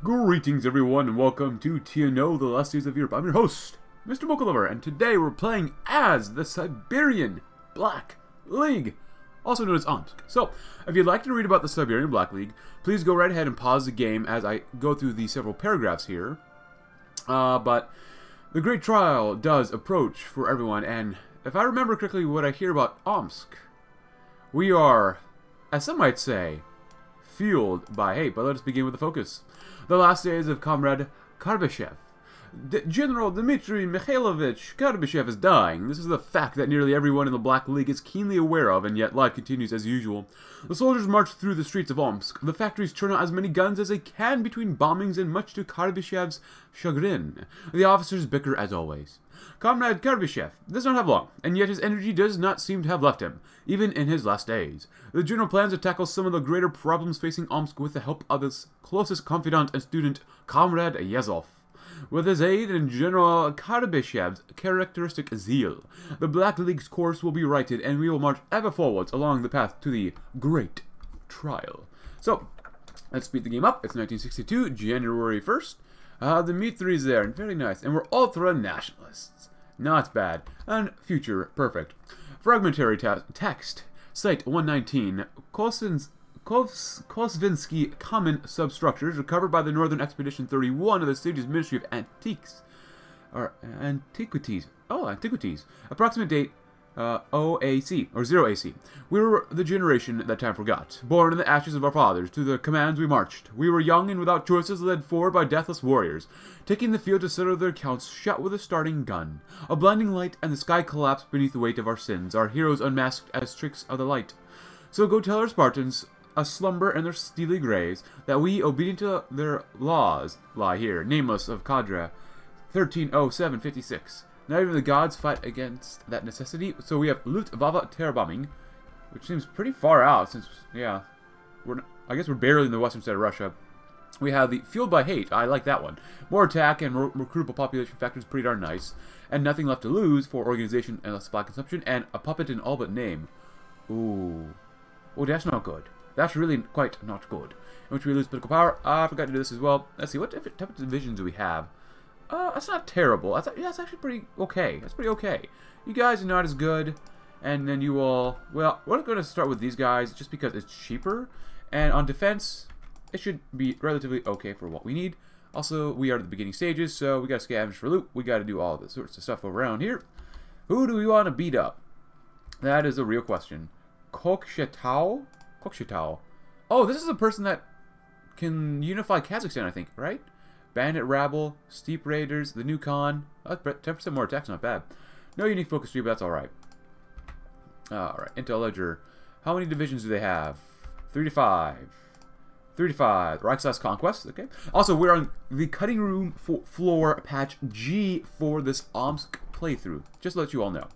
Greetings everyone and welcome to TNO, the Last Days of Europe. I'm your host, Mr. Mochalover, and today we're playing as the Siberian Black League, also known as Omsk. So, if you'd like to read about the Siberian Black League, please go right ahead and pause the game as I go through the several paragraphs here. Uh, but the great trial does approach for everyone, and if I remember correctly what I hear about Omsk, we are, as some might say, fueled by hate. But let us begin with the focus. The last days of Comrade Karbyshev. D General Dmitry Mikhailovich Karbyshev is dying. This is a fact that nearly everyone in the Black League is keenly aware of, and yet life continues as usual. The soldiers march through the streets of Omsk. The factories churn out as many guns as they can between bombings, and much to Karbyshev's chagrin, the officers bicker as always. Comrade Karbyshev does not have long, and yet his energy does not seem to have left him, even in his last days. The general plans to tackle some of the greater problems facing Omsk with the help of his closest confidant and student, Comrade Yazov. With his aid and General Karbyshev's characteristic zeal, the Black League's course will be righted, and we will march ever forwards along the path to the Great Trial. So, let's speed the game up. It's 1962, January 1st. Uh, the is there, and very nice. And we're ultra nationalists. Not bad. And future perfect. Fragmentary text. Site 119. Kosin's Kosvinsky Kamen substructures recovered by the Northern Expedition 31 of the city's Ministry of Antiques. Or Antiquities. Oh, Antiquities. Approximate date uh, OAC, or 0 AC. We were the generation that time forgot, born in the ashes of our fathers, to the commands we marched. We were young and without choices, led forward by deathless warriors, taking the field to settle their accounts, shot with a starting gun. A blinding light, and the sky collapsed beneath the weight of our sins, our heroes unmasked as tricks of the light. So go tell our Spartans, a slumber in their steely graves, that we, obedient to their laws, lie here, nameless of Cadre, 130756. Not even the gods fight against that necessity. So we have Luftwaffe terror bombing, which seems pretty far out since, yeah, we're I guess we're barely in the western side of Russia. We have the Fueled by Hate. I like that one. More attack and re recruitable population factors pretty darn nice. And nothing left to lose for organization and supply consumption. And a puppet in all but name. Ooh. Oh, that's not good. That's really quite not good. In which we lose political power. Uh, I forgot to do this as well. Let's see, what type of divisions do we have? Uh, that's not terrible. That's, yeah, that's actually pretty okay. That's pretty okay. You guys are not as good. And then you all... Well, we're going to start with these guys just because it's cheaper. And on defense, it should be relatively okay for what we need. Also, we are at the beginning stages, so we got to scavenge for loot. We got to do all this sorts of stuff around here. Who do we want to beat up? That is a real question. Kokshetau? Kokshetau. Oh, this is the person that can unify Kazakhstan, I think, right? Bandit Rabble, Steep Raiders, the new Khan. 10% more attacks, not bad. No unique focus tree, but that's alright. Alright, Intel Ledger. How many divisions do they have? 3 to 5. 3 to 5. Reichslas Conquest, okay. Also, we're on the cutting room floor patch G for this Omsk playthrough. Just to let you all know.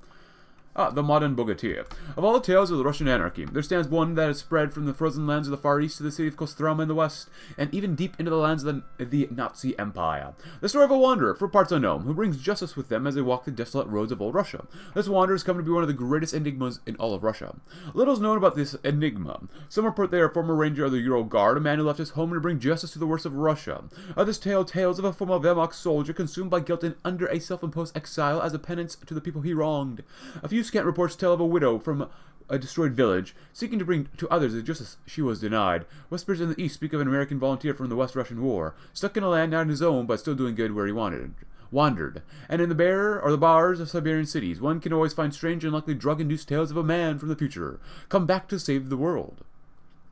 Ah, the modern Bogatyr. Of all the tales of the Russian anarchy, there stands one that has spread from the frozen lands of the Far East to the city of Kostroma in the West, and even deep into the lands of the, the Nazi Empire. The story of a wanderer, for parts unknown, who brings justice with them as they walk the desolate roads of old Russia. This wanderer has come to be one of the greatest enigmas in all of Russia. Little is known about this enigma. Some report they are a former ranger of the Ural Guard, a man who left his home to bring justice to the worst of Russia. Others tell tales of a former Wehrmacht soldier consumed by guilt and under a self-imposed exile as a penance to the people he wronged. A few scant reports tell of a widow from a destroyed village, seeking to bring to others the justice she was denied. Whispers in the east speak of an American volunteer from the West Russian War, stuck in a land not his own, but still doing good where he wanted wandered. And in the bare or the bars of Siberian cities, one can always find strange and likely drug-induced tales of a man from the future, come back to save the world.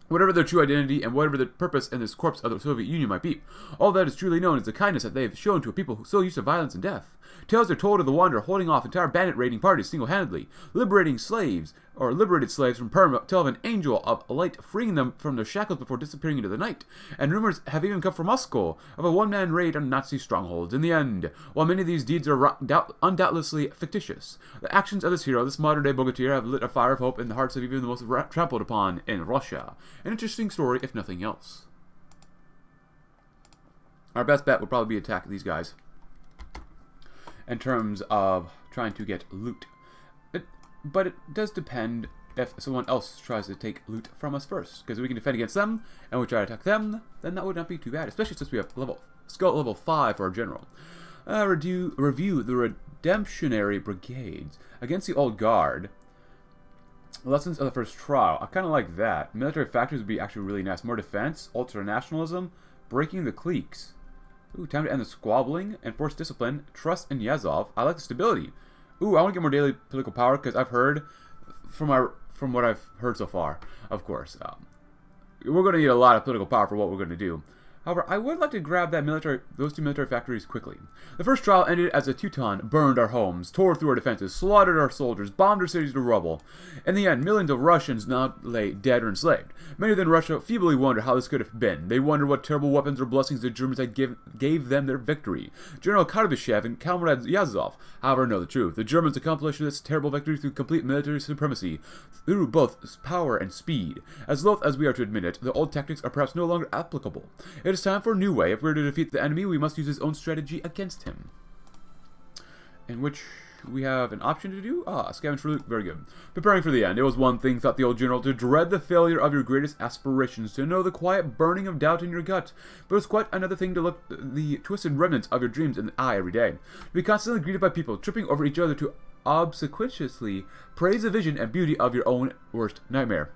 Whatever their true identity and whatever the purpose in this corpse of the Soviet Union might be, all that is truly known is the kindness that they have shown to a people so used to violence and death. Tales are told of the wanderer holding off entire bandit raiding parties single-handedly, liberating slaves, or liberated slaves from Perm, tell of an angel of light freeing them from their shackles before disappearing into the night. And rumors have even come from Moscow of a one-man raid on Nazi strongholds. In the end, while many of these deeds are undoubtedly fictitious, the actions of this hero, this modern-day Bogatyr, have lit a fire of hope in the hearts of even the most trampled upon in Russia. An interesting story, if nothing else. Our best bet would probably be attack these guys in terms of trying to get loot. It, but it does depend if someone else tries to take loot from us first. Because we can defend against them, and we try to attack them, then that would not be too bad. Especially since we have level skill level 5 for our general. Uh, review, review the Redemptionary Brigades against the Old Guard. Lessons of the first trial. I kind of like that. Military factories would be actually really nice. More defense, ultra-nationalism, breaking the cliques. Ooh, time to end the squabbling, enforce discipline, trust in Yazov. I like the stability. Ooh, I want to get more daily political power because I've heard from our from what I've heard so far, of course, um, we're going to need a lot of political power for what we're going to do. However, I would like to grab that military, those two military factories quickly. The first trial ended as the Teuton burned our homes, tore through our defenses, slaughtered our soldiers, bombed our cities to rubble. In the end, millions of Russians now lay dead or enslaved. Many in Russia feebly wonder how this could have been. They wonder what terrible weapons or blessings the Germans had give, gave them their victory. General Karbyshev and Comrade Yazov, however, know the truth. The Germans accomplished this terrible victory through complete military supremacy, through both power and speed. As loath as we are to admit it, the old tactics are perhaps no longer applicable. It is time for a new way. If we're to defeat the enemy, we must use his own strategy against him. In which we have an option to do? Ah, scavenge for loot. Very good. Preparing for the end. It was one thing, thought the old general, to dread the failure of your greatest aspirations, to know the quiet burning of doubt in your gut. But it was quite another thing to look the twisted remnants of your dreams in the eye every day. To be constantly greeted by people, tripping over each other to obsequiously praise the vision and beauty of your own worst nightmare.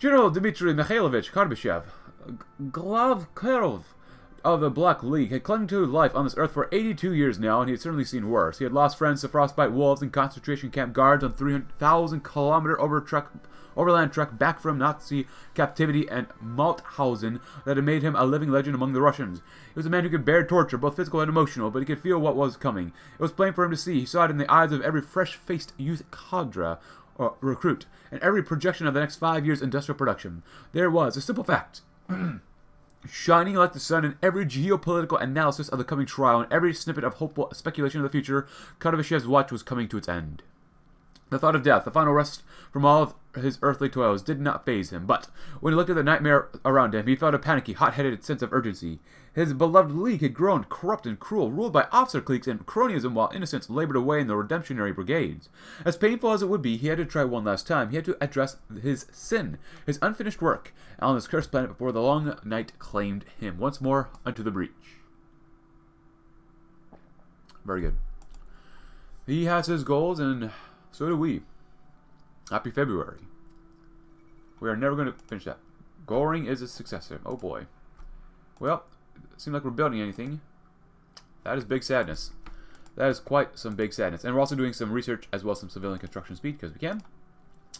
General Dmitry Mikhailovich Karbyshev Glavkerov of the Black League had clung to life on this earth for 82 years now, and he had certainly seen worse. He had lost friends to frostbite wolves and concentration camp guards on 300,000 kilometer over truck, overland trek back from Nazi captivity and Mauthausen that had made him a living legend among the Russians. He was a man who could bear torture, both physical and emotional, but he could feel what was coming. It was plain for him to see. He saw it in the eyes of every fresh-faced youth cadre or recruit, and every projection of the next five years' industrial production. There was a simple fact. Shining like the sun in every geopolitical analysis of the coming trial and every snippet of hopeful speculation of the future, Karbyshev's watch was coming to its end. The thought of death, the final rest from all his earthly toils, did not faze him, but when he looked at the nightmare around him, he felt a panicky, hot-headed sense of urgency. His beloved league had grown corrupt and cruel, ruled by officer cliques and cronyism while innocents labored away in the redemptionary brigades. As painful as it would be, he had to try one last time. He had to address his sin, his unfinished work, on this cursed planet before the long night claimed him once more unto the breach. Very good. He has his goals, and so do we. Happy February. We are never going to finish that. Goring is a successor. Oh boy. Well, seem like we're building anything. That is big sadness. That is quite some big sadness. And we're also doing some research as well as some civilian construction speed because we can.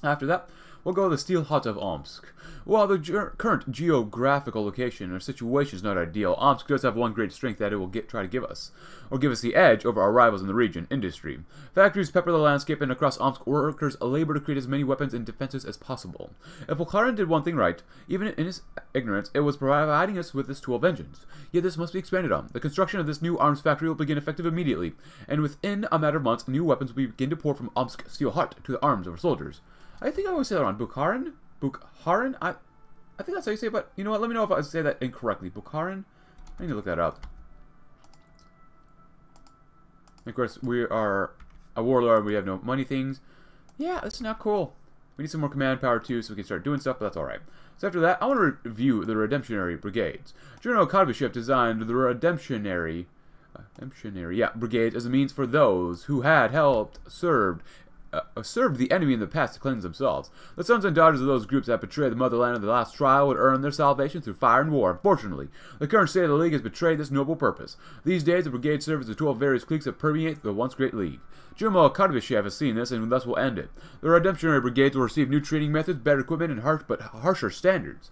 After that, we'll go to the Steel Hut of Omsk. While the current geographical location or situation is not ideal, Omsk does have one great strength that it will get, try to give us, or give us the edge over our rivals in the region, industry. Factories pepper the landscape, and across Omsk, workers labor to create as many weapons and defenses as possible. If Bukharin did one thing right, even in his ignorance, it was providing us with this tool of vengeance. Yet this must be expanded on. The construction of this new arms factory will begin effective immediately, and within a matter of months, new weapons will begin to pour from Omsk Steel Hut to the arms of our soldiers. I think I always say that on Bukharin. Bukharin? I, I think that's how you say it, but you know what? Let me know if I say that incorrectly. Bukharin? I need to look that up. Of course, we are a warlord. We have no money things. Yeah, that's not cool. We need some more command power too, so we can start doing stuff, but that's alright. So after that, I want to review the Redemptionary Brigades. General Karbyshev designed the Redemptionary, Redemptionary, yeah, Brigades as a means for those who had helped, served, uh, served the enemy in the past to cleanse themselves. The sons and daughters of those groups that betrayed the motherland in the last trial would earn their salvation through fire and war. Unfortunately, the current state of the League has betrayed this noble purpose. These days, the brigade serves tool of various cliques that permeate the once great League. General Karbyshev has seen this, and thus will end it. The Redemptionary Brigades will receive new training methods, better equipment, and harsh but harsher standards.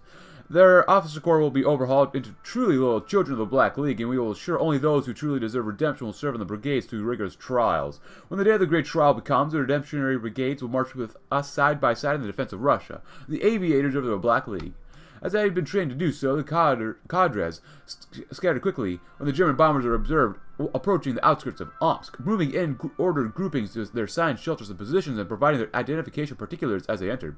Their officer corps will be overhauled into truly loyal children of the Black League, and we will assure only those who truly deserve redemption will serve in the brigades through rigorous trials. When the day of the great trial becomes, the redemptionary brigades will march with us side by side in the defense of Russia, the aviators of the Black League. As I had been trained to do so, the cadres scattered quickly when the German bombers were observed approaching the outskirts of Omsk, moving in ordered groupings to their assigned shelters and positions and providing their identification particulars as they entered.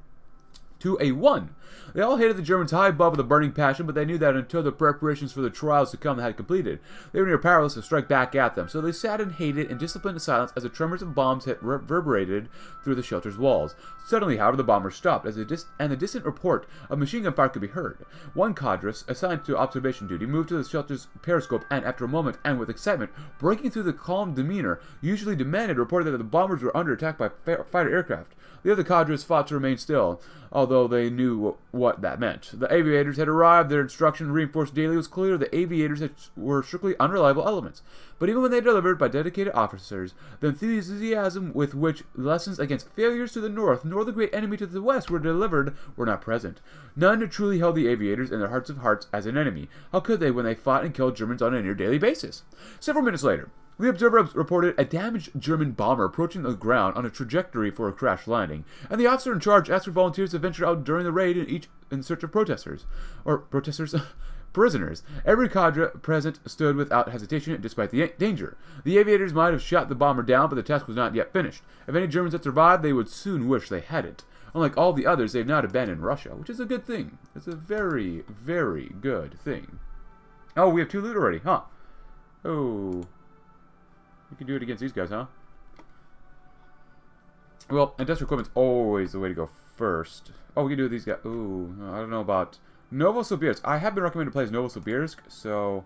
To a 1. They all hated the Germans high above with a burning passion, but they knew that until the preparations for the trials to come had completed, they were near powerless to strike back at them. So they sat and hated in disciplined silence as the tremors of bombs had reverberated through the shelter's walls. Suddenly, however, the bombers stopped, as the and the distant report of machine gun fire could be heard. One cadres, assigned to observation duty, moved to the shelter's periscope and, after a moment, and with excitement, breaking through the calm demeanor usually demanded, reported that the bombers were under attack by fighter aircraft. The other cadres fought to remain still, although they knew what that meant. The aviators had arrived. Their instruction, reinforced daily, was clear the aviators were strictly unreliable elements. But even when they were delivered by dedicated officers, the enthusiasm with which lessons against failures to the north nor the great enemy to the west were delivered were not present. None truly held the aviators in their hearts of hearts as an enemy. How could they when they fought and killed Germans on a near daily basis? Several minutes later, the observer reported a damaged German bomber approaching the ground on a trajectory for a crash landing, and the officer in charge asked for volunteers to venture out during the raid in each in search of protesters or protesters. prisoners. Every cadre present stood without hesitation despite the danger. The aviators might have shot the bomber down, but the task was not yet finished. If any Germans had survived, they would soon wish they hadn't. Unlike all the others, they have not abandoned Russia, which is a good thing. It's a very, very good thing. Oh, we have two loot already, huh? Oh. We can do it against these guys, huh? Well, industrial equipment's always the way to go first. Oh, we can do these guys. Ooh, I don't know about Novosibirsk. I have been recommended to play as Novosibirsk, so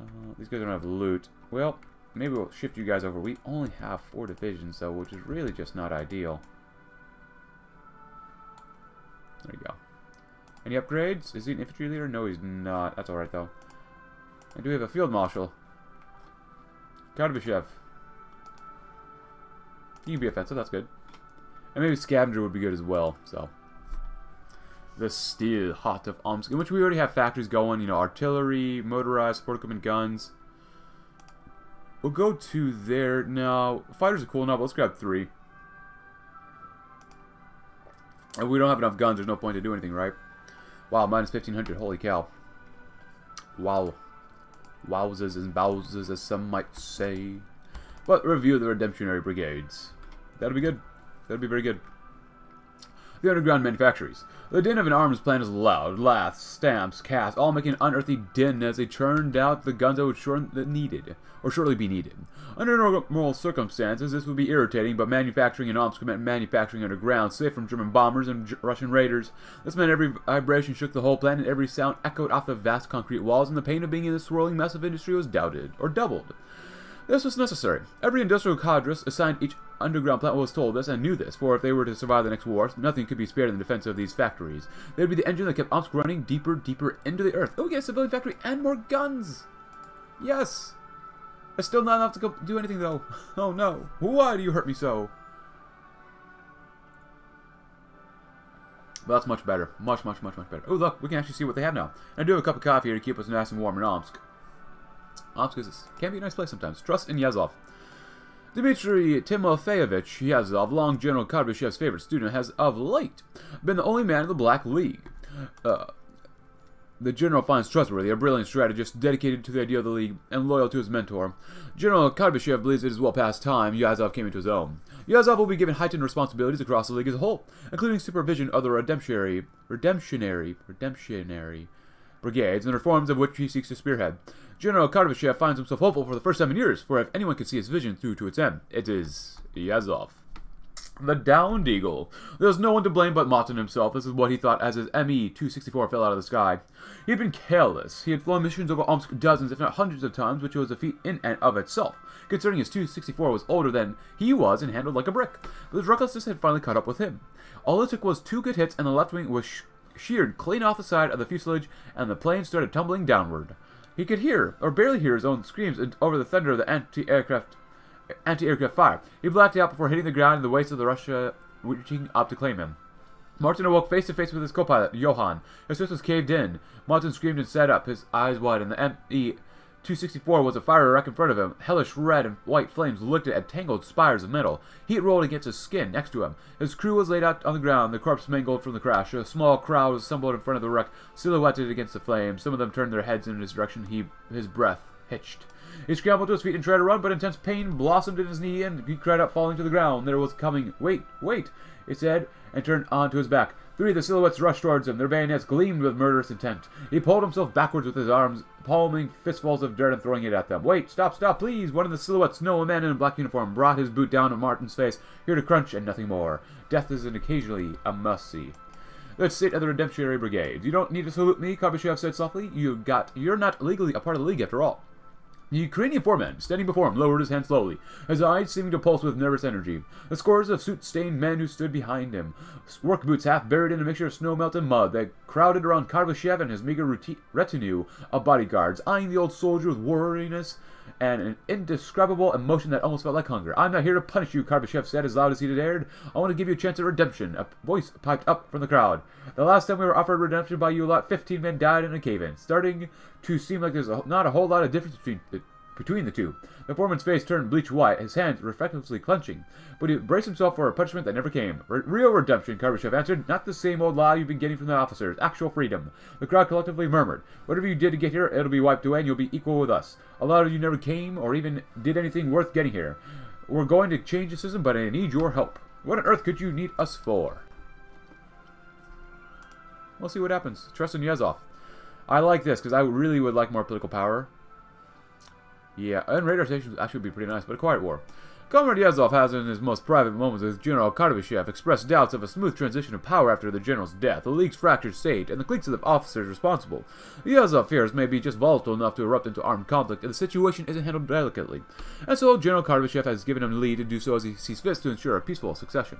uh, these guys don't have loot. Well, maybe we'll shift you guys over. We only have four divisions, though, which is really just not ideal. There you go. Any upgrades? Is he an infantry leader? No, he's not. That's alright, though. And do we have a field marshal? chef. He can be offensive, that's good. And maybe Scavenger would be good as well, so. The Steel Hot of Omsk, in which we already have factories going, you know, artillery, motorized, support equipment, guns. We'll go to there. Now, fighters are cool enough, let's grab three. And we don't have enough guns, there's no point to do anything, right? Wow, minus 1500, holy cow. Wow. Wowzers and bowsers, as some might say. But review the Redemptionary Brigades. That'll be good. That'll be very good. The underground manufactories. The din of an arms plant is loud. Laths, stamps, casts, all making an unearthly din as they churned out the guns that would shortly needed, or shortly be needed. Under normal circumstances, this would be irritating, but manufacturing in Omsk meant manufacturing underground, safe from German bombers and Russian raiders. This meant every vibration shook the whole plant, and every sound echoed off the vast concrete walls, and the pain of being in the swirling mess of industry was doubted, or doubled. This was necessary. Every industrial cadre assigned each underground plant was told this and knew this, for if they were to survive the next war, nothing could be spared in the defense of these factories. They would be the engine that kept Omsk running deeper, deeper into the earth. Oh, a civilian factory and more guns! Yes! That's still not enough to go do anything, though. Oh, no. Why do you hurt me so? But that's much better. Much, much, much, much better. Oh, look, we can actually see what they have now. And I do have a cup of coffee here to keep us nice and warm in Omsk. Omsk is, can be a nice place sometimes. Trust in Yazov. Dmitry Timofeyevich Yazov, long General Karbyshev's favorite student, has of late been the only man in the Black League. Uh, the general finds trustworthy, a brilliant strategist dedicated to the idea of the League and loyal to his mentor. General Karbyshev believes it is well past time Yazov came into his own. Yazov will be given heightened responsibilities across the League as a whole, including supervision of the redemptionary, redemptionary, redemptionary brigades and the reforms of which he seeks to spearhead. General Karbyshev finds himself hopeful for the first time in years, for if anyone can see his vision through to its end, it is Yazov. The Downed Eagle. There's no one to blame but Martin himself. This is what he thought as his ME-264 fell out of the sky. He had been careless. He had flown missions over Omsk dozens, if not hundreds of times, which was a feat in and of itself, considering his 264 was older than he was and handled like a brick. But his recklessness had finally caught up with him. All it took was two good hits, and the left wing was sheared clean off the side of the fuselage, and the plane started tumbling downward. He could hear, or barely hear, his own screams over the thunder of the anti-aircraft anti-aircraft fire. He blacked out before hitting the ground in the waist of the Russia reaching up to claim him. Martin awoke face to face with his co-pilot, Johann. His fist was caved in. Martin screamed and sat up, his eyes wide, and the ME 264 was a fire wreck in front of him. Hellish red and white flames licked at tangled spires of metal. Heat rolled against his skin next to him. His crew was laid out on the ground, the corpse mangled from the crash. A small crowd assembled in front of the wreck, silhouetted against the flames. Some of them turned their heads in his direction. He, his breath hitched. He scrambled to his feet and tried to run, but intense pain blossomed in his knee, and he cried out, falling to the ground. There was coming. Wait, wait, it said, and turned onto his back. Three of the silhouettes rushed towards him. Their bayonets gleamed with murderous intent. He pulled himself backwards with his arms, palming fistfuls of dirt and throwing it at them. Wait, stop, stop, please! One of the silhouettes, no, a man in a black uniform, brought his boot down on Martin's face, here to crunch and nothing more. Death is an occasionally a must-see. Let's sit at the Redemptionary Brigade. You don't need to salute me, Karbyshev said softly. You've got, you're not legally a part of the League after all. The Ukrainian foreman, standing before him, lowered his hand slowly, his eyes seeming to pulse with nervous energy. The scores of soot-stained men who stood behind him, work boots half buried in a mixture of snow melt and mud, that crowded around Karbyshev and his meager retinue of bodyguards, eyeing the old soldier with wariness and an indescribable emotion that almost felt like hunger. I'm not here to punish you, Karbyshev said as loud as he dared. I want to give you a chance at redemption. A voice piped up from the crowd. The last time we were offered redemption by you lot, 15 men died in a cave-in, starting to seem like there's a, not a whole lot of difference between between the two. The foreman's face turned bleach white, his hands reflectively clenching, but he braced himself for a punishment that never came. real redemption, Karbyshev answered. Not the same old lie you've been getting from the officers. Actual freedom. The crowd collectively murmured. Whatever you did to get here, it'll be wiped away and you'll be equal with us. A lot of you never came or even did anything worth getting here. We're going to change the system, but I need your help. What on earth could you need us for? We'll see what happens. Trust in Yazov. I like this, because I really would like more political power. Yeah, and radar stations actually would be pretty nice, but a quiet war. Comrade Yazov has, in his most private moments with General Karbyshev, expressed doubts of a smooth transition of power after the general's death, the League's fractured state, and the cliques of the officers responsible. Yazov affairs may be just volatile enough to erupt into armed conflict, and the situation isn't handled delicately. And so General Kardashev has given him the lead to do so as he sees fit to ensure a peaceful succession.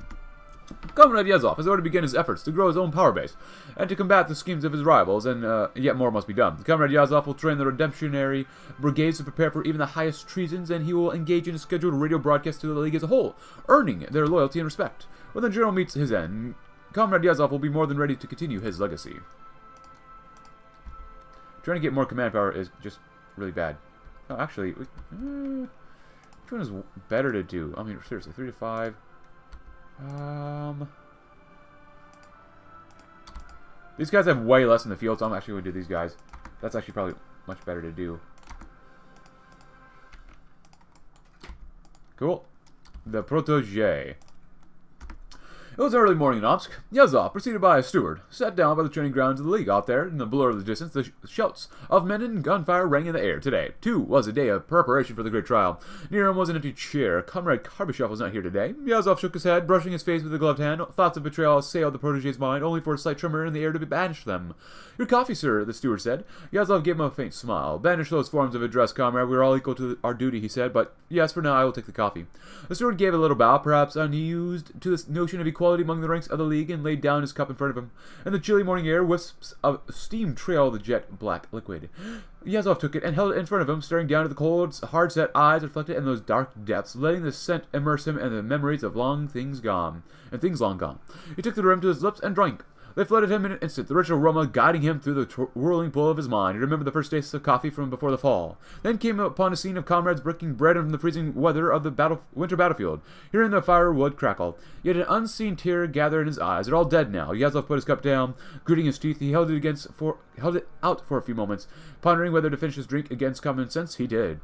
Comrade Yazov has already begun his efforts to grow his own power base, and to combat the schemes of his rivals, and uh, yet more must be done. Comrade Yazov will train the redemptionary brigades to prepare for even the highest treasons, and he will engage in a scheduled radio broadcast to the League as a whole, earning their loyalty and respect. When the general meets his end, Comrade Yazov will be more than ready to continue his legacy. Trying to get more command power is just really bad. Oh, actually, uh, which one is better to do? I mean, seriously, 3 to 5. Um, these guys have way less in the field, so I'm actually going to do these guys. That's actually probably much better to do. Cool. The Protege. It was early morning in Omsk. Yazov, preceded by a steward, sat down by the training grounds of the League. Out there, in the blur of the distance, the, sh shouts of men and gunfire rang in the air. Today, too, was a day of preparation for the great trial. Near him was an empty chair. Comrade Karbyshev was not here today. Yazov shook his head, brushing his face with a gloved hand. Thoughts of betrayal assailed the protege's mind, only for a slight tremor in the air to banish them. Your coffee, sir, the steward said. Yazov gave him a faint smile. Banish those forms of address, comrade. We are all equal to our duty, he said, but yes, for now I will take the coffee. The steward gave a little bow, perhaps unused to this notion of equality among the ranks of the league and laid down his cup in front of him. In the chilly morning air, wisps of steam trailed the jet black liquid. Yazov took it and held it in front of him, staring down at the cold, hard-set eyes reflected in those dark depths, letting the scent immerse him in the memories of long things gone, and things long gone. He took the rim to his lips and drank. They flooded him in an instant, the rich aroma guiding him through the whirling pool of his mind. He remembered the first taste of coffee from before the fall. Then came upon a scene of comrades breaking bread from the freezing weather of the battle winter battlefield, hearing the firewood crackle. Yet an unseen tear gathered in his eyes. They're all dead now. Yazov put his cup down, gritting his teeth. He held it against for held it out for a few moments, pondering whether to finish his drink against common sense. He did.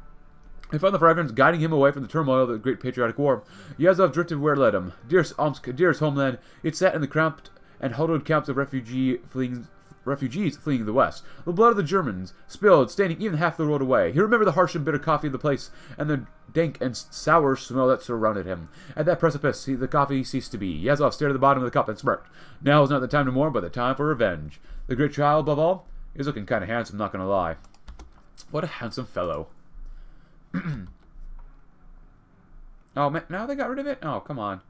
He found the fragments guiding him away from the turmoil of the Great Patriotic War. Yazov drifted where it led him. Dearest Omsk, dearest homeland, it sat in the cramped and huddled camps of refugee fleeing, refugees fleeing the west. The blood of the Germans spilled, standing even half the road away. He remembered the harsh and bitter coffee of the place, and the dank and sour smell that surrounded him. At that precipice, the coffee ceased to be. Yazov stared at the bottom of the cup and smirked. Now was not the time to mourn, but the time for revenge. The great child, above all, is looking kind of handsome, not gonna lie. What a handsome fellow. oh, man, now they got rid of it? Oh, come on.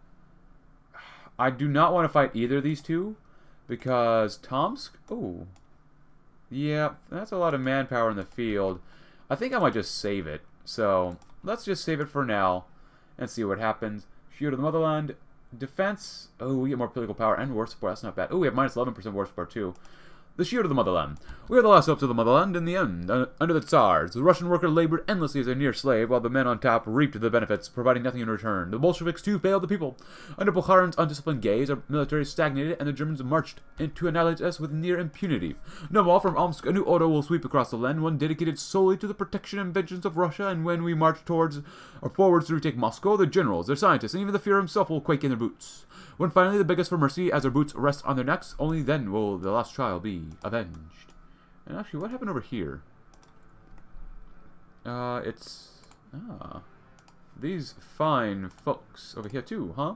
I do not want to fight either of these two because Tomsk. Oh, yeah, that's a lot of manpower in the field. I think I might just save it. So let's just save it for now and see what happens. Shield of the Motherland. Defense. Oh, we get more political power and war support. That's not bad. Oh, we have minus 11% war support too. The shield of the motherland. We are the last hopes of the motherland in the end. Under the Tsars, the Russian worker labored endlessly as a near slave, while the men on top reaped the benefits, providing nothing in return. The Bolsheviks, too, failed the people. Under Bukharin's undisciplined gaze, our military stagnated, and the Germans marched to annihilate us with near impunity. No more from Omsk, a new order will sweep across the land, one dedicated solely to the protection and vengeance of Russia, and when we march towards or forwards to retake Moscow, the generals, their scientists, and even the Fuhrer himself will quake in their boots. When finally the us for mercy as their boots rest on their necks, only then will the last trial be avenged. And actually, what happened over here? Uh, it's... Ah. These fine folks over here too, huh?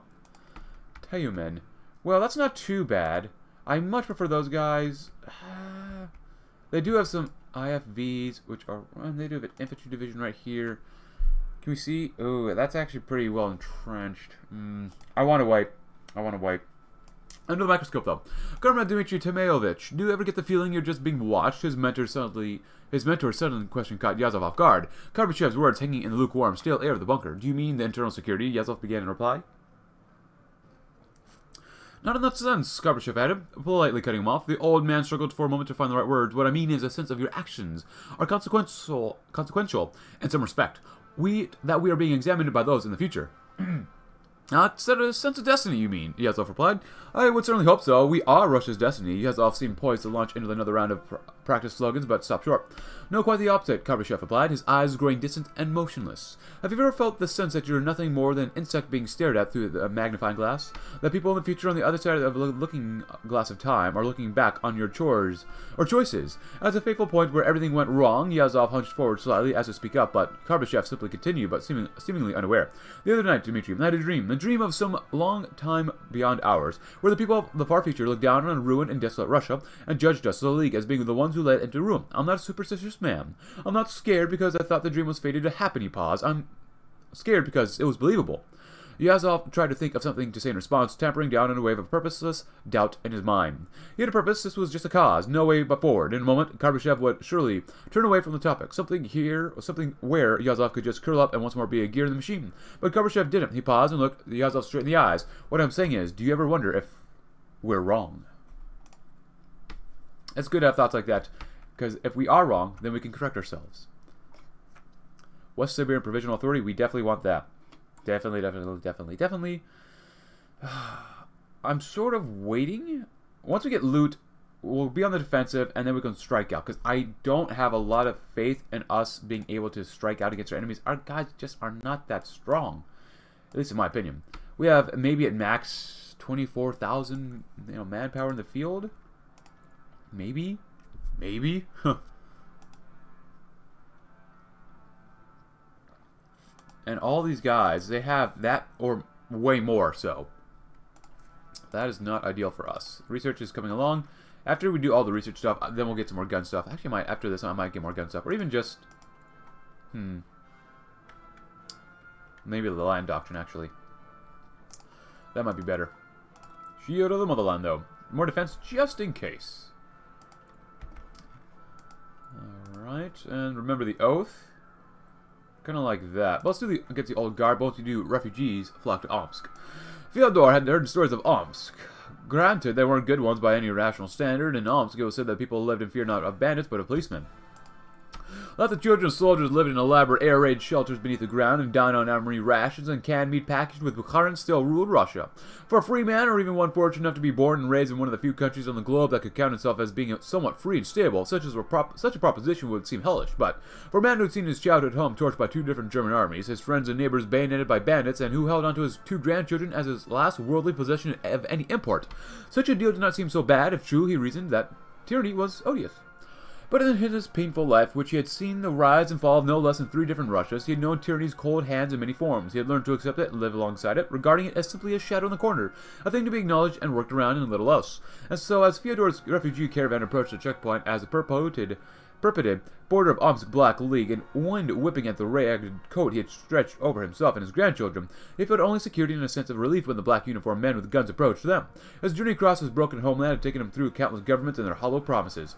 Tyumen. Well, that's not too bad. I much prefer those guys. they do have some IFVs, which are... And they do have an infantry division right here. Can we see? Oh, that's actually pretty well entrenched. Mm, I want to wipe. I want to wipe. Under the microscope, though. Comrade Dmitry Timofeyevich, do you ever get the feeling you're just being watched? His mentor suddenly, his mentor suddenly question caught Yazov off guard. Karbyshev's words hanging in the lukewarm, stale air of the bunker. Do you mean the internal security? Yazov began in reply. Not in that sense, Karbyshev added, politely cutting him off. The old man struggled for a moment to find the right words. What I mean is a sense of your actions are consequential, consequential in some respect. We that we are being examined by those in the future. Uh, set a sense of destiny, you mean? Yazov replied. I would certainly hope so. We are Russia's destiny. Yazov seemed poised to launch into another round of practice slogans, but stopped short. No, quite the opposite, Karbyshev replied, his eyes growing distant and motionless. Have you ever felt the sense that you're nothing more than an insect being stared at through a magnifying glass? That people in the future on the other side of the looking glass of time are looking back on your chores or choices. As a fateful point where everything went wrong, Yazov hunched forward slightly as to speak up, but Karbyshev simply continued, but seeming, seemingly unaware. The other night, Dmitri, I had a dream, a dream of some long time beyond ours, where the people of the far future looked down on ruined and desolate Russia and judged us a league as being the ones led into room. I'm not a superstitious man. I'm not scared because I thought the dream was fated to happen, he paused. I'm scared because it was believable. Yazov tried to think of something to say in response, tampering down in a wave of purposeless doubt in his mind. He had a purpose, this was just a cause, no way but forward. In a moment, Karbyshev would surely turn away from the topic. Something here, or something where Yazov could just curl up and once more be a gear in the machine. But Karbyshev didn't. He paused and looked Yazov straight in the eyes. What I'm saying is, do you ever wonder if we're wrong? It's good to have thoughts like that, because if we are wrong, then we can correct ourselves. West Siberian Provisional Authority, we definitely want that. Definitely, definitely, definitely, definitely. I'm sort of waiting. Once we get loot, we'll be on the defensive, and then we can strike out. Because I don't have a lot of faith in us being able to strike out against our enemies. Our guys just are not that strong. At least in my opinion. We have maybe at max 24,000 you know, manpower in the field. Maybe. Maybe. and all these guys, they have that or way more so. That is not ideal for us. Research is coming along. After we do all the research stuff, then we'll get some more gun stuff. Actually, I might after this, I might get more gun stuff, or even just, hmm, maybe the Lion Doctrine. Actually, that might be better. Shield of the Motherland, though. More defense just in case. And remember the oath. Kind of like that. But let's do the against the old guard. Both you do refugees flock to Omsk. Fyodor had heard stories of Omsk. Granted, they weren't good ones by any rational standard. In Omsk, it was said that people lived in fear not of bandits, but of policemen. Let the children of soldiers live in elaborate air raid shelters beneath the ground and dine on armory rations and canned meat packaged with Bukharin still ruled Russia. For a free man, or even one fortunate enough to be born and raised in one of the few countries on the globe that could count itself as being somewhat free and stable, such, as a such a proposition would seem hellish. But for a man who had seen his childhood home torched by two different German armies, his friends and neighbors bayoneted by bandits, and who held onto his two grandchildren as his last worldly possession of any import, such a deal did not seem so bad if true he reasoned that tyranny was odious. But in his painful life, which he had seen the rise and fall of no less than three different Russias, he had known tyranny's cold hands in many forms. He had learned to accept it and live alongside it, regarding it as simply a shadow in the corner, a thing to be acknowledged and worked around and little else. And so, as Fyodor's refugee caravan approached the checkpoint as the purported purported border of Omsk Black League and wind whipping at the ragged coat he had stretched over himself and his grandchildren, he felt only security and a sense of relief when the black uniformed men with guns approached them. His journey across his broken homeland had taken him through countless governments and their hollow promises.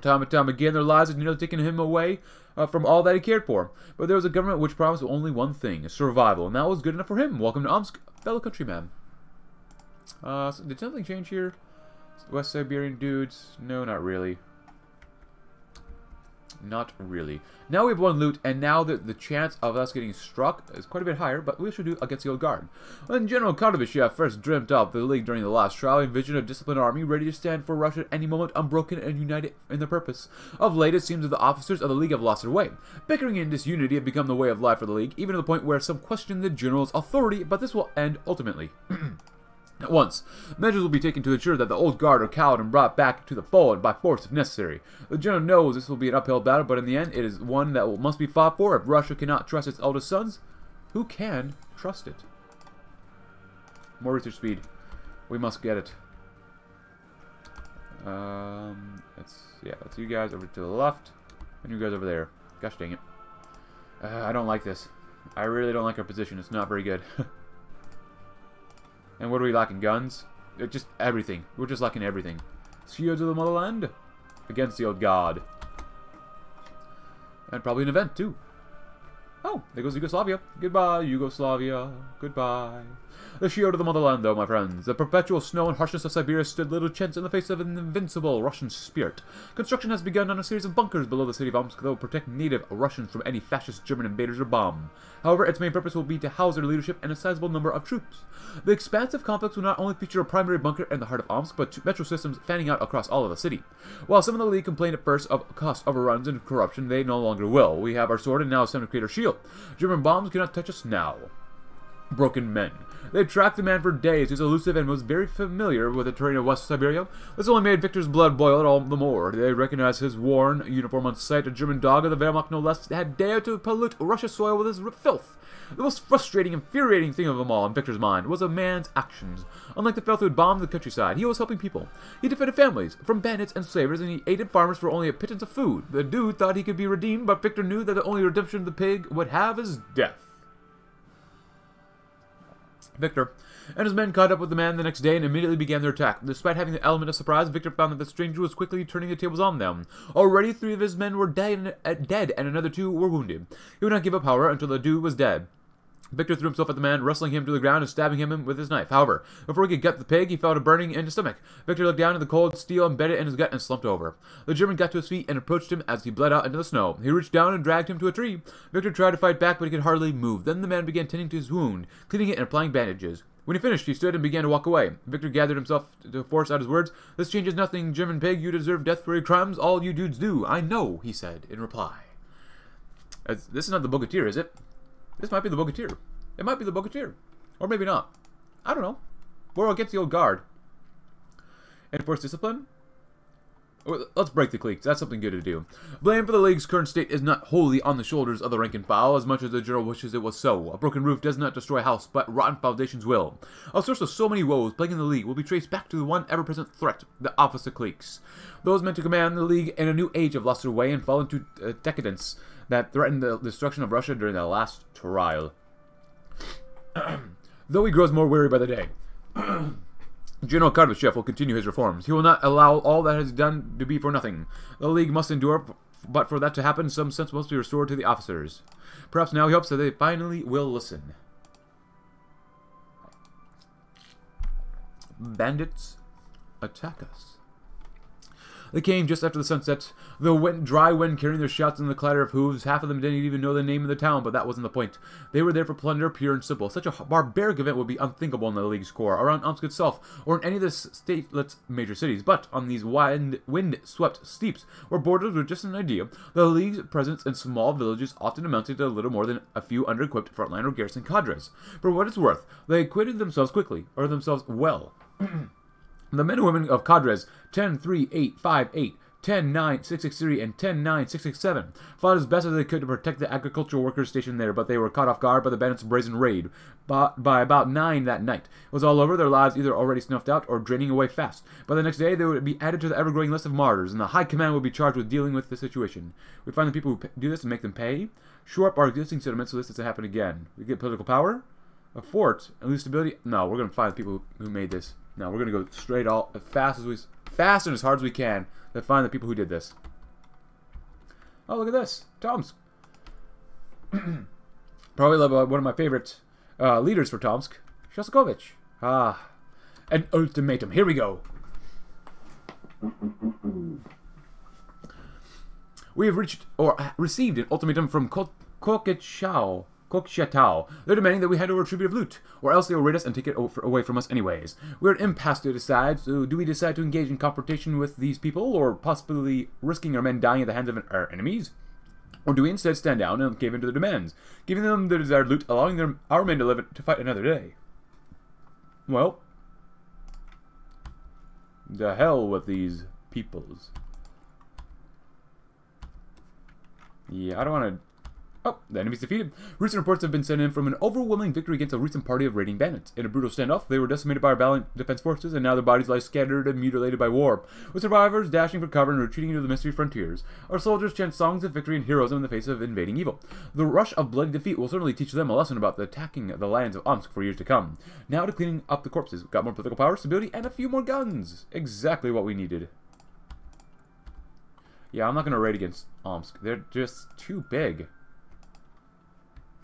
Time and time again, their lives had nearly taken him away uh, from all that he cared for. But there was a government which promised only one thing, survival, and that was good enough for him. Welcome to Omsk, fellow countryman. Uh, so did something change here? West Siberian dudes? No, not really. Not really. Now we have one loot, and now the, the chance of us getting struck is quite a bit higher, but we should do against the old guard. When General Karbyshev first dreamt up the League during the last trial, he envisioned a disciplined army ready to stand for Russia at any moment, unbroken and united in their purpose. Of late, it seems that the officers of the League have lost their way. Bickering and disunity have become the way of life for the League, even to the point where some question the General's authority, but this will end ultimately. At once, measures will be taken to ensure that the old guard are cowed and brought back to the fold by force if necessary. The general knows this will be an uphill battle, but in the end, it is one that must be fought for. If Russia cannot trust its eldest sons, who can trust it? More research speed. We must get it. Um, that's yeah, that's you guys over to the left, and you guys over there. Gosh dang it! Uh, I don't like this. I really don't like our position. It's not very good. And what are we lacking? Guns? Uh, just everything. We're just lacking everything. Shields of the Motherland against the old god. And probably an event, too. Oh, there goes Yugoslavia. Goodbye, Yugoslavia. Goodbye. The shield of the motherland, though, my friends. The perpetual snow and harshness of Siberia stood little chance in the face of an invincible Russian spirit. Construction has begun on a series of bunkers below the city of Omsk that will protect native Russians from any fascist German invaders or bomb. However, its main purpose will be to house their leadership and a sizable number of troops. The expansive complex will not only feature a primary bunker in the heart of Omsk, but metro systems fanning out across all of the city. While some of the League complained at first of cost overruns and corruption, they no longer will. We have our sword and now it's time to create our shield. German bombs cannot touch us now. Broken Men. They tracked the man for days. He's elusive and was very familiar with the terrain of West Siberia. This only made Victor's blood boil all the more. They recognized his worn uniform on sight. A German dog of the Wehrmacht, no less, had dared to pollute Russia's soil with his filth. The most frustrating, infuriating thing of them all, in Victor's mind, was a man's actions. Unlike the filth who had bombed the countryside, he was helping people. He defended families from bandits and slavers, and he aided farmers for only a pittance of food. The dude thought he could be redeemed, but Victor knew that the only redemption the pig would have is death. Victor and his men caught up with the man the next day and immediately began their attack. Despite having the element of surprise, Victor found that the stranger was quickly turning the tables on them. Already three of his men were dead, dead and another two were wounded. He would not give up, however, until the dude was dead. Victor threw himself at the man, wrestling him to the ground and stabbing him with his knife. However, before he could gut the pig, he felt a burning in his stomach. Victor looked down at the cold steel embedded in his gut and slumped over. The German got to his feet and approached him as he bled out into the snow. He reached down and dragged him to a tree. Victor tried to fight back, but he could hardly move. Then the man began tending to his wound, cleaning it and applying bandages. When he finished, he stood and began to walk away. Victor gathered himself to force out his words. This changes nothing, German pig. You deserve death for your crimes. All you dudes do. I know, he said in reply. As, this is not the Bogatyr, is it? This might be the Bogatyr. It might be the Bogatyr. Or maybe not. I don't know. We're against the old guard. Enforce discipline? Let's break the cliques. That's something good to do. Blame for the league's current state is not wholly on the shoulders of the rank and file, as much as the general wishes it was so. A broken roof does not destroy a house, but rotten foundations will. A source of so many woes plaguing the league will be traced back to the one ever-present threat, the opposite cliques. Those meant to command the league in a new age have lost their way and fallen into uh, decadence that threatened the destruction of Russia during the last trial. Though he grows more weary by the day. General Karbyshev will continue his reforms. He will not allow all that has done to be for nothing. The League must endure, but for that to happen, some sense must be restored to the officers. Perhaps now he hopes that they finally will listen. Bandits attack us. They came just after the sunset, the wind, dry wind carrying their shouts and the clatter of hooves. Half of them didn't even know the name of the town, but that wasn't the point. They were there for plunder, pure and simple. Such a barbaric event would be unthinkable in the League's core, around Omsk itself, or in any of the statelet's major cities. But on these wind, wind-swept steeps, where borders were just an idea, the League's presence in small villages often amounted to little more than a few under-equipped frontline or garrison cadres. For what it's worth, they acquitted themselves quickly, or themselves well. The men and women of cadres 10, 3, 8, 5, 8, 10, 9, 6, 6, 3, and 10, 9, 6, 6, 7 fought as best as they could to protect the agricultural workers stationed there, but they were caught off guard by the bandits' brazen raid. By, by about 9 that night, it was all over, their lives either already snuffed out or draining away fast. By the next day, they would be added to the ever-growing list of martyrs, and the High Command would be charged with dealing with the situation. We find the people who do this and make them pay, shore up our existing settlements so this doesn't happen again. We get political power, a fort, and lose stability. No, we're going to find the people who made this. Now we're gonna go straight all as fast as we fast and as hard as we can to find the people who did this. Oh, look at this, Tomsk. Probably one of my favorite uh, leaders for Tomsk, Shostakovich. Ah, an ultimatum. Here we go. We have reached or received an ultimatum from Kokshetau. Kokshetau. They're demanding that we hand over a tribute of loot, or else they will raid us and take it away from us anyways. We're at impasse to decide, so do we decide to engage in confrontation with these people, or possibly risking our men dying at the hands of our enemies? Or do we instead stand down and give in to their demands, giving them the desired loot, allowing them, our men to live to fight another day? Well, the hell with these peoples. Yeah, I don't want to Oh, the enemy's defeated. Recent reports have been sent in from an overwhelming victory against a recent party of raiding bandits. In a brutal standoff, they were decimated by our valiant defense forces, and now their bodies lie scattered and mutilated by war. With survivors dashing for cover and retreating into the mystery frontiers, our soldiers chant songs of victory and heroism in the face of invading evil. The rush of bloody defeat will certainly teach them a lesson about the attacking the lands of Omsk for years to come. Now to cleaning up the corpses. Got more political power, stability, and a few more guns. Exactly what we needed. Yeah, I'm not going to raid against Omsk. They're just too big.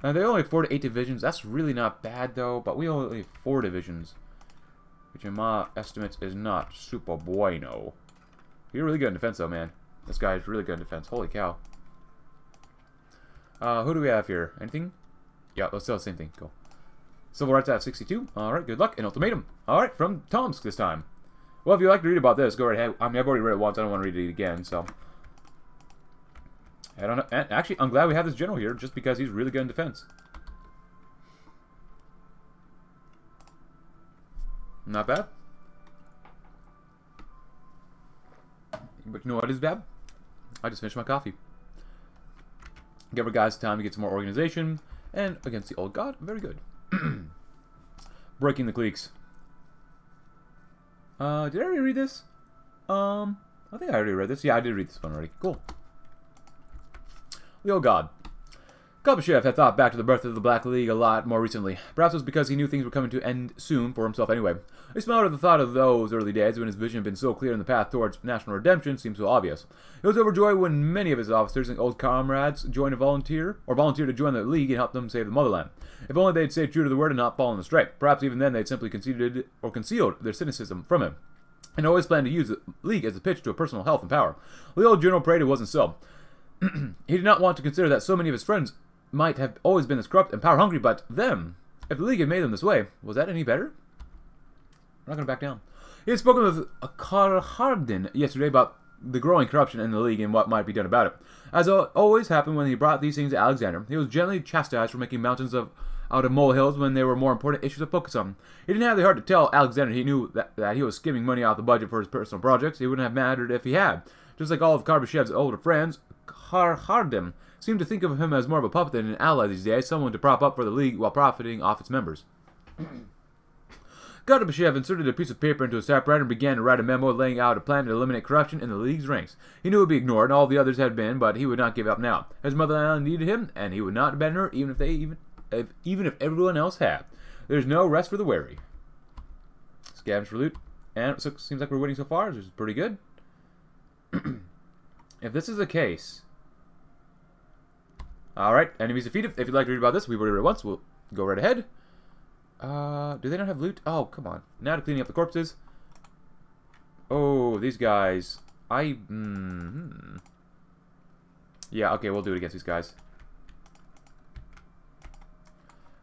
Now, they only have 4 to 8 divisions. That's really not bad, though, but we only have 4 divisions. Which, in my estimates, is not super bueno. You're really good in defense, though, man. This guy is really good in defense. Holy cow. Uh, who do we have here? Anything? Yeah, let's do the same thing. Go. Civil rights at 62. Alright, good luck. An ultimatum. Alright, from Tomsk this time. Well, if you'd like to read about this, go right ahead. I mean, I've already read it once. I don't want to read it again, so... I don't know. Actually, I'm glad we have this general here, just because he's really good in defense. Not bad. But you know what is bad? I just finished my coffee. Give our guys time to get some more organization. And against the old god, very good. Breaking the cliques. Uh, did I already read this? Um, I think I already read this. Yeah, I did read this one already. Cool. The old god. Karbyshev had thought back to the birth of the Black League a lot more recently. Perhaps it was because he knew things were coming to end soon for himself anyway. He smiled at the thought of those early days when his vision had been so clear and the path towards national redemption seemed so obvious. He was overjoyed when many of his officers and old comrades joined a volunteer, or volunteered to join the League and help them save the motherland. If only they'd stayed true to the word and not fallen astray. Perhaps even then they'd simply conceded or concealed their cynicism from him and always planned to use the League as a pitch to a personal health and power. The old general prayed it wasn't so. he did not want to consider that so many of his friends might have always been corrupt and power hungry, but them, if the League had made them this way, was that any better? We're not going to back down. He had spoken with Karhardin yesterday about the growing corruption in the League and what might be done about it. As always happened when he brought these things to Alexander, he was gently chastised for making mountains of out of molehills when there were more important issues to focus on. He didn't have the heart to tell Alexander he knew that, that he was skimming money off the budget for his personal projects. It wouldn't have mattered if he had. Just like all of Karbyshev's older friends, Karhardin seemed to think of him as more of a puppet than an ally these days, someone to prop up for the League while profiting off its members. Karbyshev inserted a piece of paper into his typewriter and began to write a memo laying out a plan to eliminate corruption in the League's ranks. He knew it would be ignored, and all the others had been, but he would not give up now. His motherland needed him, and he would not abandon her, even if they even if, even if everyone else had. There's no rest for the weary. Scavenge for loot, and it seems like we're winning so far, which is pretty good. if this is the case, Alright, enemies defeated. If you'd like to read about this, we've already read it once. We'll go right ahead. Uh, do they not have loot? Oh, come on. Now to cleaning up the corpses. Oh, these guys. I... Mm. Yeah, okay, we'll do it against these guys.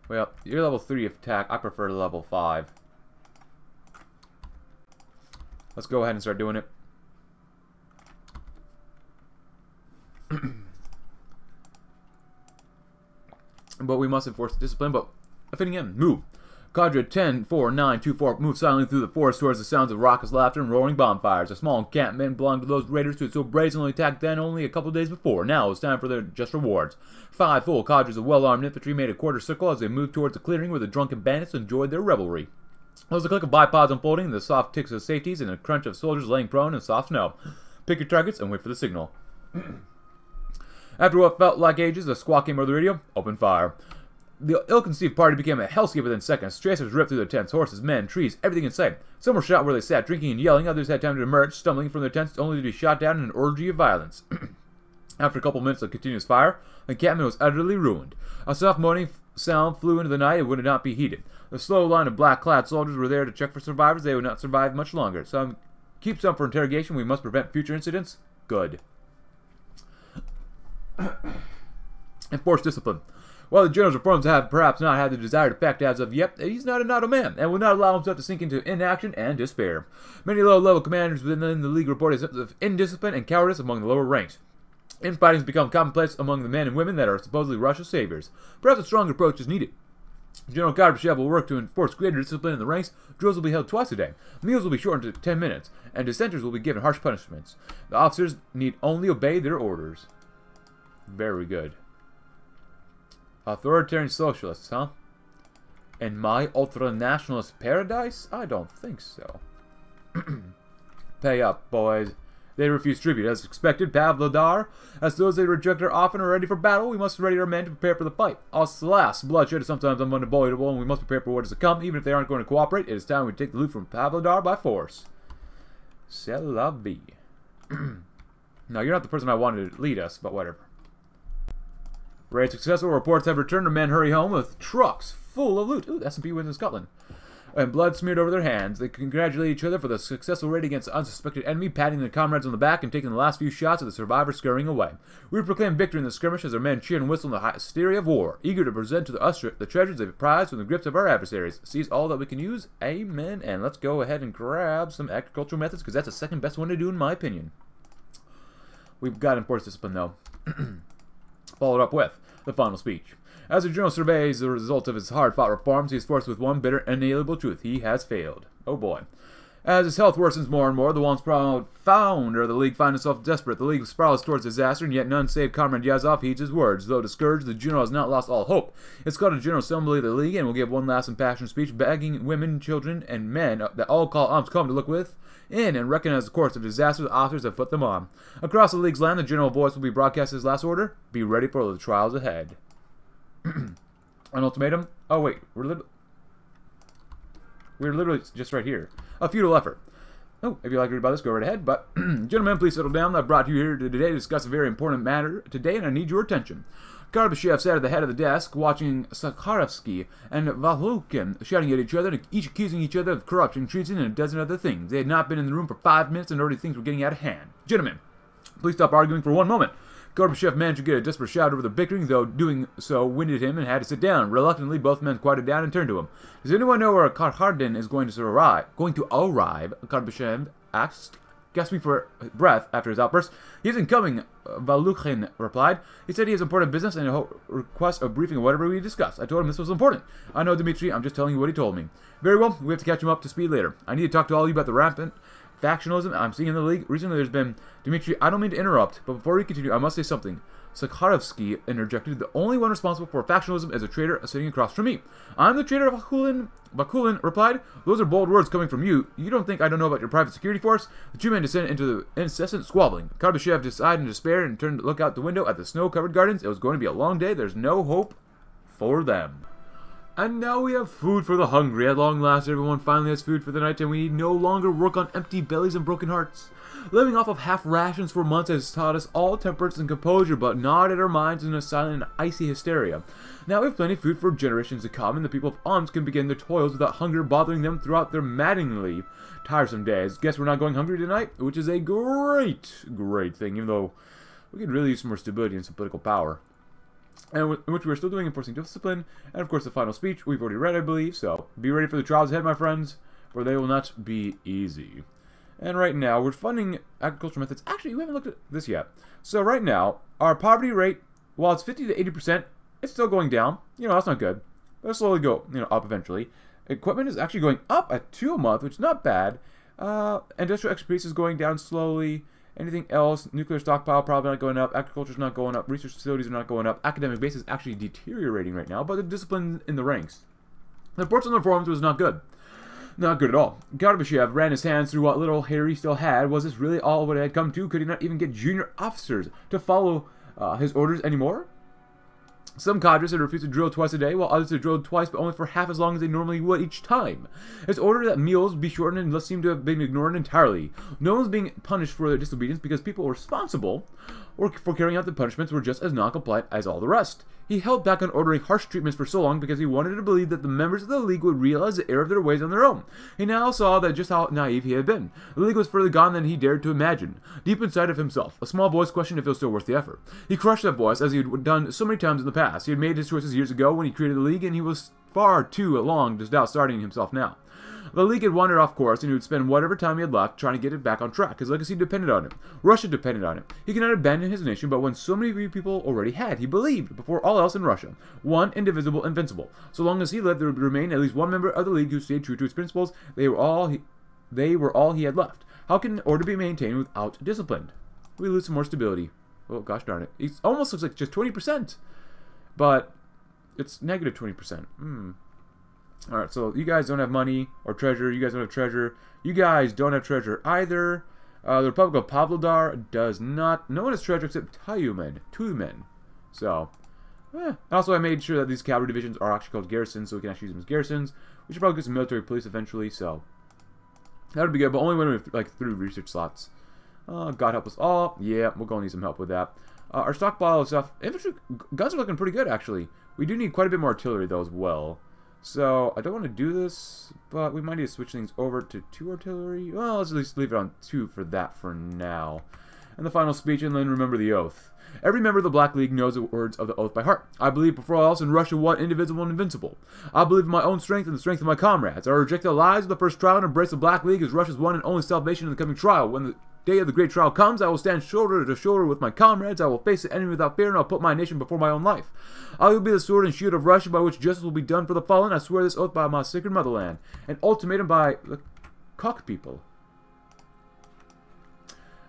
Well, you're level 3 attack. I prefer level 5. Let's go ahead and start doing it. but we must enforce discipline, but fitting in. Move. Cadre 10 4 9 2 4 move silently through the forest towards the sounds of raucous laughter and roaring bonfires. A small encampment belonged to those raiders who had so brazenly attacked then only a couple days before. Now it was time for their just rewards. Five full cadres of well armed infantry made a quarter circle as they moved towards the clearing where the drunken bandits enjoyed their revelry. There was a click of bipods unfolding, the soft ticks of safeties, and a crunch of soldiers laying prone in soft snow. Pick your targets and wait for the signal. After what felt like ages, the squawk came over the radio. Open fire. The ill-conceived party became a hellscape within seconds. Tracers ripped through their tents, horses, men, trees, everything in sight. Some were shot where they sat, drinking and yelling. Others had time to emerge, stumbling from their tents only to be shot down in an orgy of violence. After a couple minutes of continuous fire, the encampment was utterly ruined. A soft moaning sound flew into the night and would not be heeded. The slow line of black-clad soldiers were there to check for survivors. They would not survive much longer. Some Keep some for interrogation. We must prevent future incidents. Good. Enforce discipline. While the general's reforms have perhaps not had the desired effect as of yet, he's not an idle man, and will not allow himself to sink into inaction and despair. Many low-level commanders within the league report sense of indiscipline and cowardice among the lower ranks. Infighting has become commonplace among the men and women that are supposedly Russia's saviors. Perhaps a stronger approach is needed. General Karbyshev will work to enforce greater discipline in the ranks. Drills will be held twice a day. Meals will be shortened to 10 minutes, and dissenters will be given harsh punishments. The officers need only obey their orders. Very good. Authoritarian socialists, huh? In my ultra-nationalist paradise? I don't think so. Pay up, boys. They refuse tribute. As expected, Pavlodar, as those they reject are often ready for battle, we must ready our men to prepare for the fight. Alas, bloodshed is sometimes unavoidable, and we must prepare for what is to come, even if they aren't going to cooperate. It is time we take the loot from Pavlodar by force. C'est la vie. now, you're not the person I wanted to lead us, but whatever. Raid successful reports have returned to men hurry home with trucks full of loot. Ooh, SNP wins in Scotland. And blood smeared over their hands. They congratulate each other for the successful raid against the unsuspected enemy, patting their comrades on the back and taking the last few shots of the survivors scurrying away. We proclaim victory in the skirmish as our men cheer and whistle in the hysteria of war, eager to present to the us the treasures they've prized from the grips of our adversaries. Seize all that we can use. Amen. And let's go ahead and grab some agricultural methods, because that's the second best one to do in my opinion. We've got enforced discipline, though. Followed up with the final speech. As the general surveys the result of his hard-fought reforms, he is forced with one bitter, inalienable truth. He has failed. Oh boy. As his health worsens more and more, the once proud founder of the League finds himself desperate. The League spirals towards disaster, and yet none save Comrade Yazov heeds his words. Though discouraged, the general has not lost all hope. It's called a General Assembly of the League, and will give one last impassioned speech, begging women, children, and men that all call arms come to look with in and recognize the course of disaster the officers have put them on. Across the League's land, the general voice will be broadcast his last order. Be ready for the trials ahead. An ultimatum? Oh, wait. We're literally... We're literally just right here. A futile effort. Oh, if you'd like to read about this, go right ahead. But, gentlemen, please settle down. I brought you here today to discuss a very important matter today, and I need your attention. Karbyshev sat at the head of the desk, watching Sakharovsky and Valukin shouting at each other, each accusing each other of corruption, treason, and a dozen other things. They had not been in the room for five minutes, and already things were getting out of hand. Gentlemen, please stop arguing for one moment. Karbyshev managed to get a desperate shout over the bickering, though doing so winded him and had to sit down. Reluctantly, both men quieted down and turned to him. Does anyone know where Karhardin is going to arrive? Going to arrive? Karbyshev asked, gasping for breath after his outburst. He isn't coming, Valukhin replied. He said he has important business and he'll request a briefing of whatever we discussed. I told him this was important. I know, Dmitri. I'm just telling you what he told me. Very well. We have to catch him up to speed later. I need to talk to all of you about the rampant factionalism I'm seeing in the league. Recently, there's been Dmitry. I don't mean to interrupt, but before we continue, I must say something. Sakharovsky interjected, the only one responsible for factionalism is a traitor sitting across from me. I'm the traitor, of Bakulin. Bakulin replied, those are bold words coming from you. You don't think I don't know about your private security force? The two men descended into the incessant squabbling. Karbyshev decided in despair and turned to look out the window at the snow-covered gardens. It was going to be a long day. There's no hope for them. And now we have food for the hungry. At long last, everyone finally has food for the night, and we need no longer work on empty bellies and broken hearts. Living off of half rations for months has taught us all temperance and composure, but gnawed at our minds in a silent and icy hysteria. Now we have plenty of food for generations to come, and the people of Omsk can begin their toils without hunger bothering them throughout their maddeningly tiresome days. Guess we're not going hungry tonight, which is a great, great thing, even though we could really use some more stability and some political power and in which we're still doing enforcing discipline, and of course the final speech we've already read, I believe, so be ready for the trials ahead, my friends, for they will not be easy. And right now, we're funding agricultural methods. Actually, we haven't looked at this yet. So right now, our poverty rate, while it's 50 to 80%, it's still going down. You know, that's not good. It'll slowly go, you know, up eventually. Equipment is actually going up at 2 a month, which is not bad. Uh, industrial expertise is going down slowly. Anything else? Nuclear stockpile probably not going up. Agriculture's not going up. Research facilities are not going up. Academic base is actually deteriorating right now, but the discipline in the ranks. The the reforms was not good. Not good at all. Karbyshev ran his hands through what little hair he still had. Was this really all what it had come to? Could he not even get junior officers to follow uh, his orders anymore? Some cadres had refused to drill twice a day, while others had drilled twice, but only for half as long as they normally would each time. His ordered that meals be shortened and thus seemed to have been ignored entirely. No one was being punished for their disobedience because people responsible or for carrying out the punishments were just as non-compliant as all the rest. He held back on ordering harsh treatments for so long because he wanted to believe that the members of the League would realize the error of their ways on their own. He now saw that just how naive he had been. The League was further gone than he dared to imagine. Deep inside of himself, a small voice questioned if it was still worth the effort. He crushed that voice as he had done so many times in the past. He had made his choices years ago when he created the League, and he was far too long to doubt starting himself now. The League had wandered off course, and he would spend whatever time he had left trying to get it back on track. His legacy depended on him. Russia depended on him. He could not abandon his nation, but when so many people already had, he believed, before all else in Russia, one indivisible, invincible. So long as he lived, there would remain at least one member of the League who stayed true to his principles. They were all he, they were all he had left. How can order be maintained without discipline? We lose some more stability. Oh, gosh darn it. It almost looks like just 20%. But it's negative 20%. Hmm. Alright, so you guys don't have money or treasure. You guys don't have treasure. You guys don't have treasure either. Uh, the Republic of Pavlodar does not. No one has treasure except Tyumen. Tyumen. So, eh. Also, I made sure that these cavalry divisions are actually called garrisons, so we can actually use them as garrisons. We should probably get some military police eventually, so that would be good, but only when we have, like, three research slots. Uh, God help us all. Yeah, we're going to need some help with that. Uh, our stockpile of stuff. Infantry guns are looking pretty good, actually. We do need quite a bit more artillery, though, as well. So, I don't want to do this, but we might need to switch things over to two artillery. Well, let's at least leave it on two for that for now. And the final speech, and then remember the oath. Every member of the Black League knows the words of the oath by heart. I believe before all else in Russia one indivisible and invincible. I believe in my own strength and the strength of my comrades. I reject the lies of the first trial and embrace the Black League as Russia's one and only salvation in the coming trial. When the day of the great trial comes, I will stand shoulder to shoulder with my comrades. I will face the enemy without fear, and I'll put my nation before my own life. I will be the sword and shield of Russia by which justice will be done for the fallen. I swear this oath by my sacred motherland. An ultimatum by the cock people.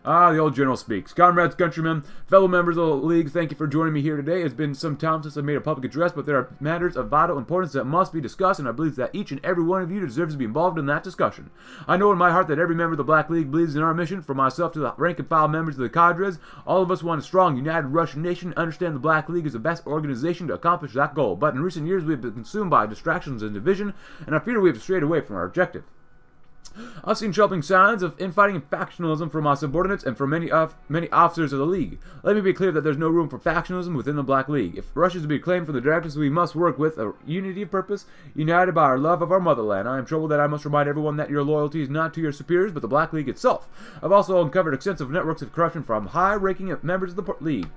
Ah, the old general speaks. Comrades, countrymen, fellow members of the League, thank you for joining me here today. It's been some time since I made a public address, but there are matters of vital importance that must be discussed, and I believe that each and every one of you deserves to be involved in that discussion. I know in my heart that every member of the Black League believes in our mission, from myself to the rank and file members of the cadres. All of us want a strong, united Russian nation, understand the Black League is the best organization to accomplish that goal. But in recent years, we have been consumed by distractions and division, and I fear we have strayed away from our objective. I've seen troubling signs of infighting and factionalism from my subordinates and from many of many officers of the League. Let me be clear that there's no room for factionalism within the Black League. If Russia is to be claimed for the directives, we must work with a unity of purpose, united by our love of our motherland. I am troubled that I must remind everyone that your loyalty is not to your superiors, but the Black League itself. I've also uncovered extensive networks of corruption from high-ranking members of the League.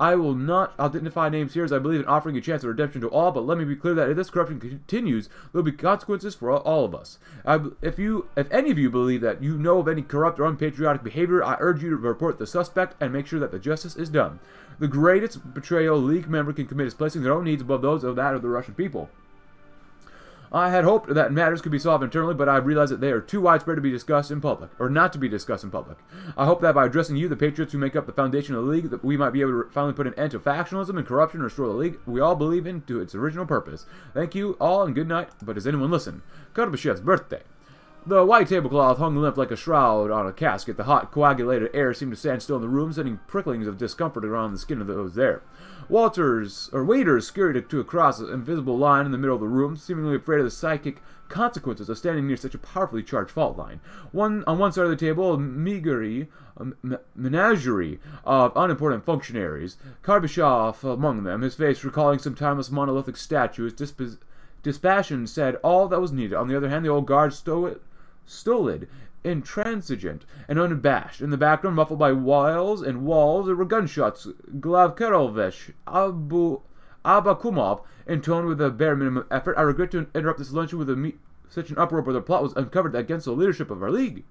I will not identify names here as I believe in offering a chance of redemption to all, but let me be clear that if this corruption continues, there will be consequences for all of us. I, if you, if any of you believe that you know of any corrupt or unpatriotic behavior, I urge you to report the suspect and make sure that the justice is done. The greatest betrayal a League member can commit is placing their own needs above those of that of the Russian people. I had hoped that matters could be solved internally, but I realized that they are too widespread to be discussed in public, or not to be discussed in public. I hope that by addressing you, the patriots who make up the foundation of the League, that we might be able to finally put an end to factionalism and corruption and restore the League we all believe in to its original purpose. Thank you all and good night, but does anyone listen? Karbyshev's birthday. The white tablecloth hung limp like a shroud on a casket. The hot, coagulated air seemed to stand still in the room, sending pricklings of discomfort around the skin of those there. Walters, or waiters, scurried to across an invisible line in the middle of the room, seemingly afraid of the psychic consequences of standing near such a powerfully charged fault line. One on one side of the table, a meagery a menagerie of unimportant functionaries. Karbyshev among them, his face recalling some timeless monolithic statue, his dispassion said all that was needed. On the other hand, the old guard stowed, stolid intransigent and unabashed. In the background, muffled by walls and walls, there were gunshots. Glavkerovish, Abu Abakumov, intoned with a bare minimum of effort. I regret to interrupt this luncheon with a such an uproar, but the plot was uncovered against the leadership of our league.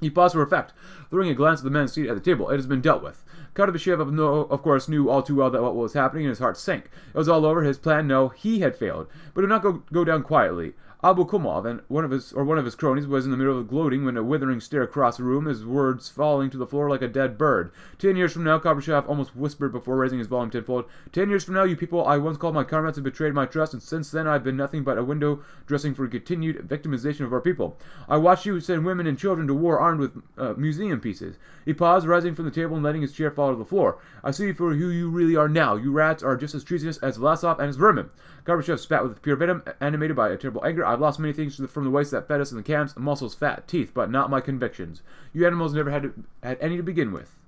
He paused for effect, throwing a glance at the men seated at the table. It has been dealt with. Karbyshev, of course, knew all too well that what was happening, and his heart sank. It was all over. His plan, no, he had failed. But did not go, go down quietly. Abakumov and one of his or one of his cronies was in the middle of gloating when a withering stare crossed the room, his words falling to the floor like a dead bird. Ten years from now, Karbyshev almost whispered before raising his volume tenfold. Ten years from now, you people I once called my comrades have betrayed my trust, and since then I've been nothing but a window dressing for continued victimization of our people. I watched you send women and children to war armed with uh, museum pieces. He paused, rising from the table and letting his chair fall to the floor. I see for who you really are now. You rats are just as treasonous as Vlasov and his vermin. Karbyshev spat with pure venom, animated by a terrible anger. I've lost many things from the waste that fed us in the camps muscles, fat, teeth, but not my convictions. You animals never had, to, had any to begin with.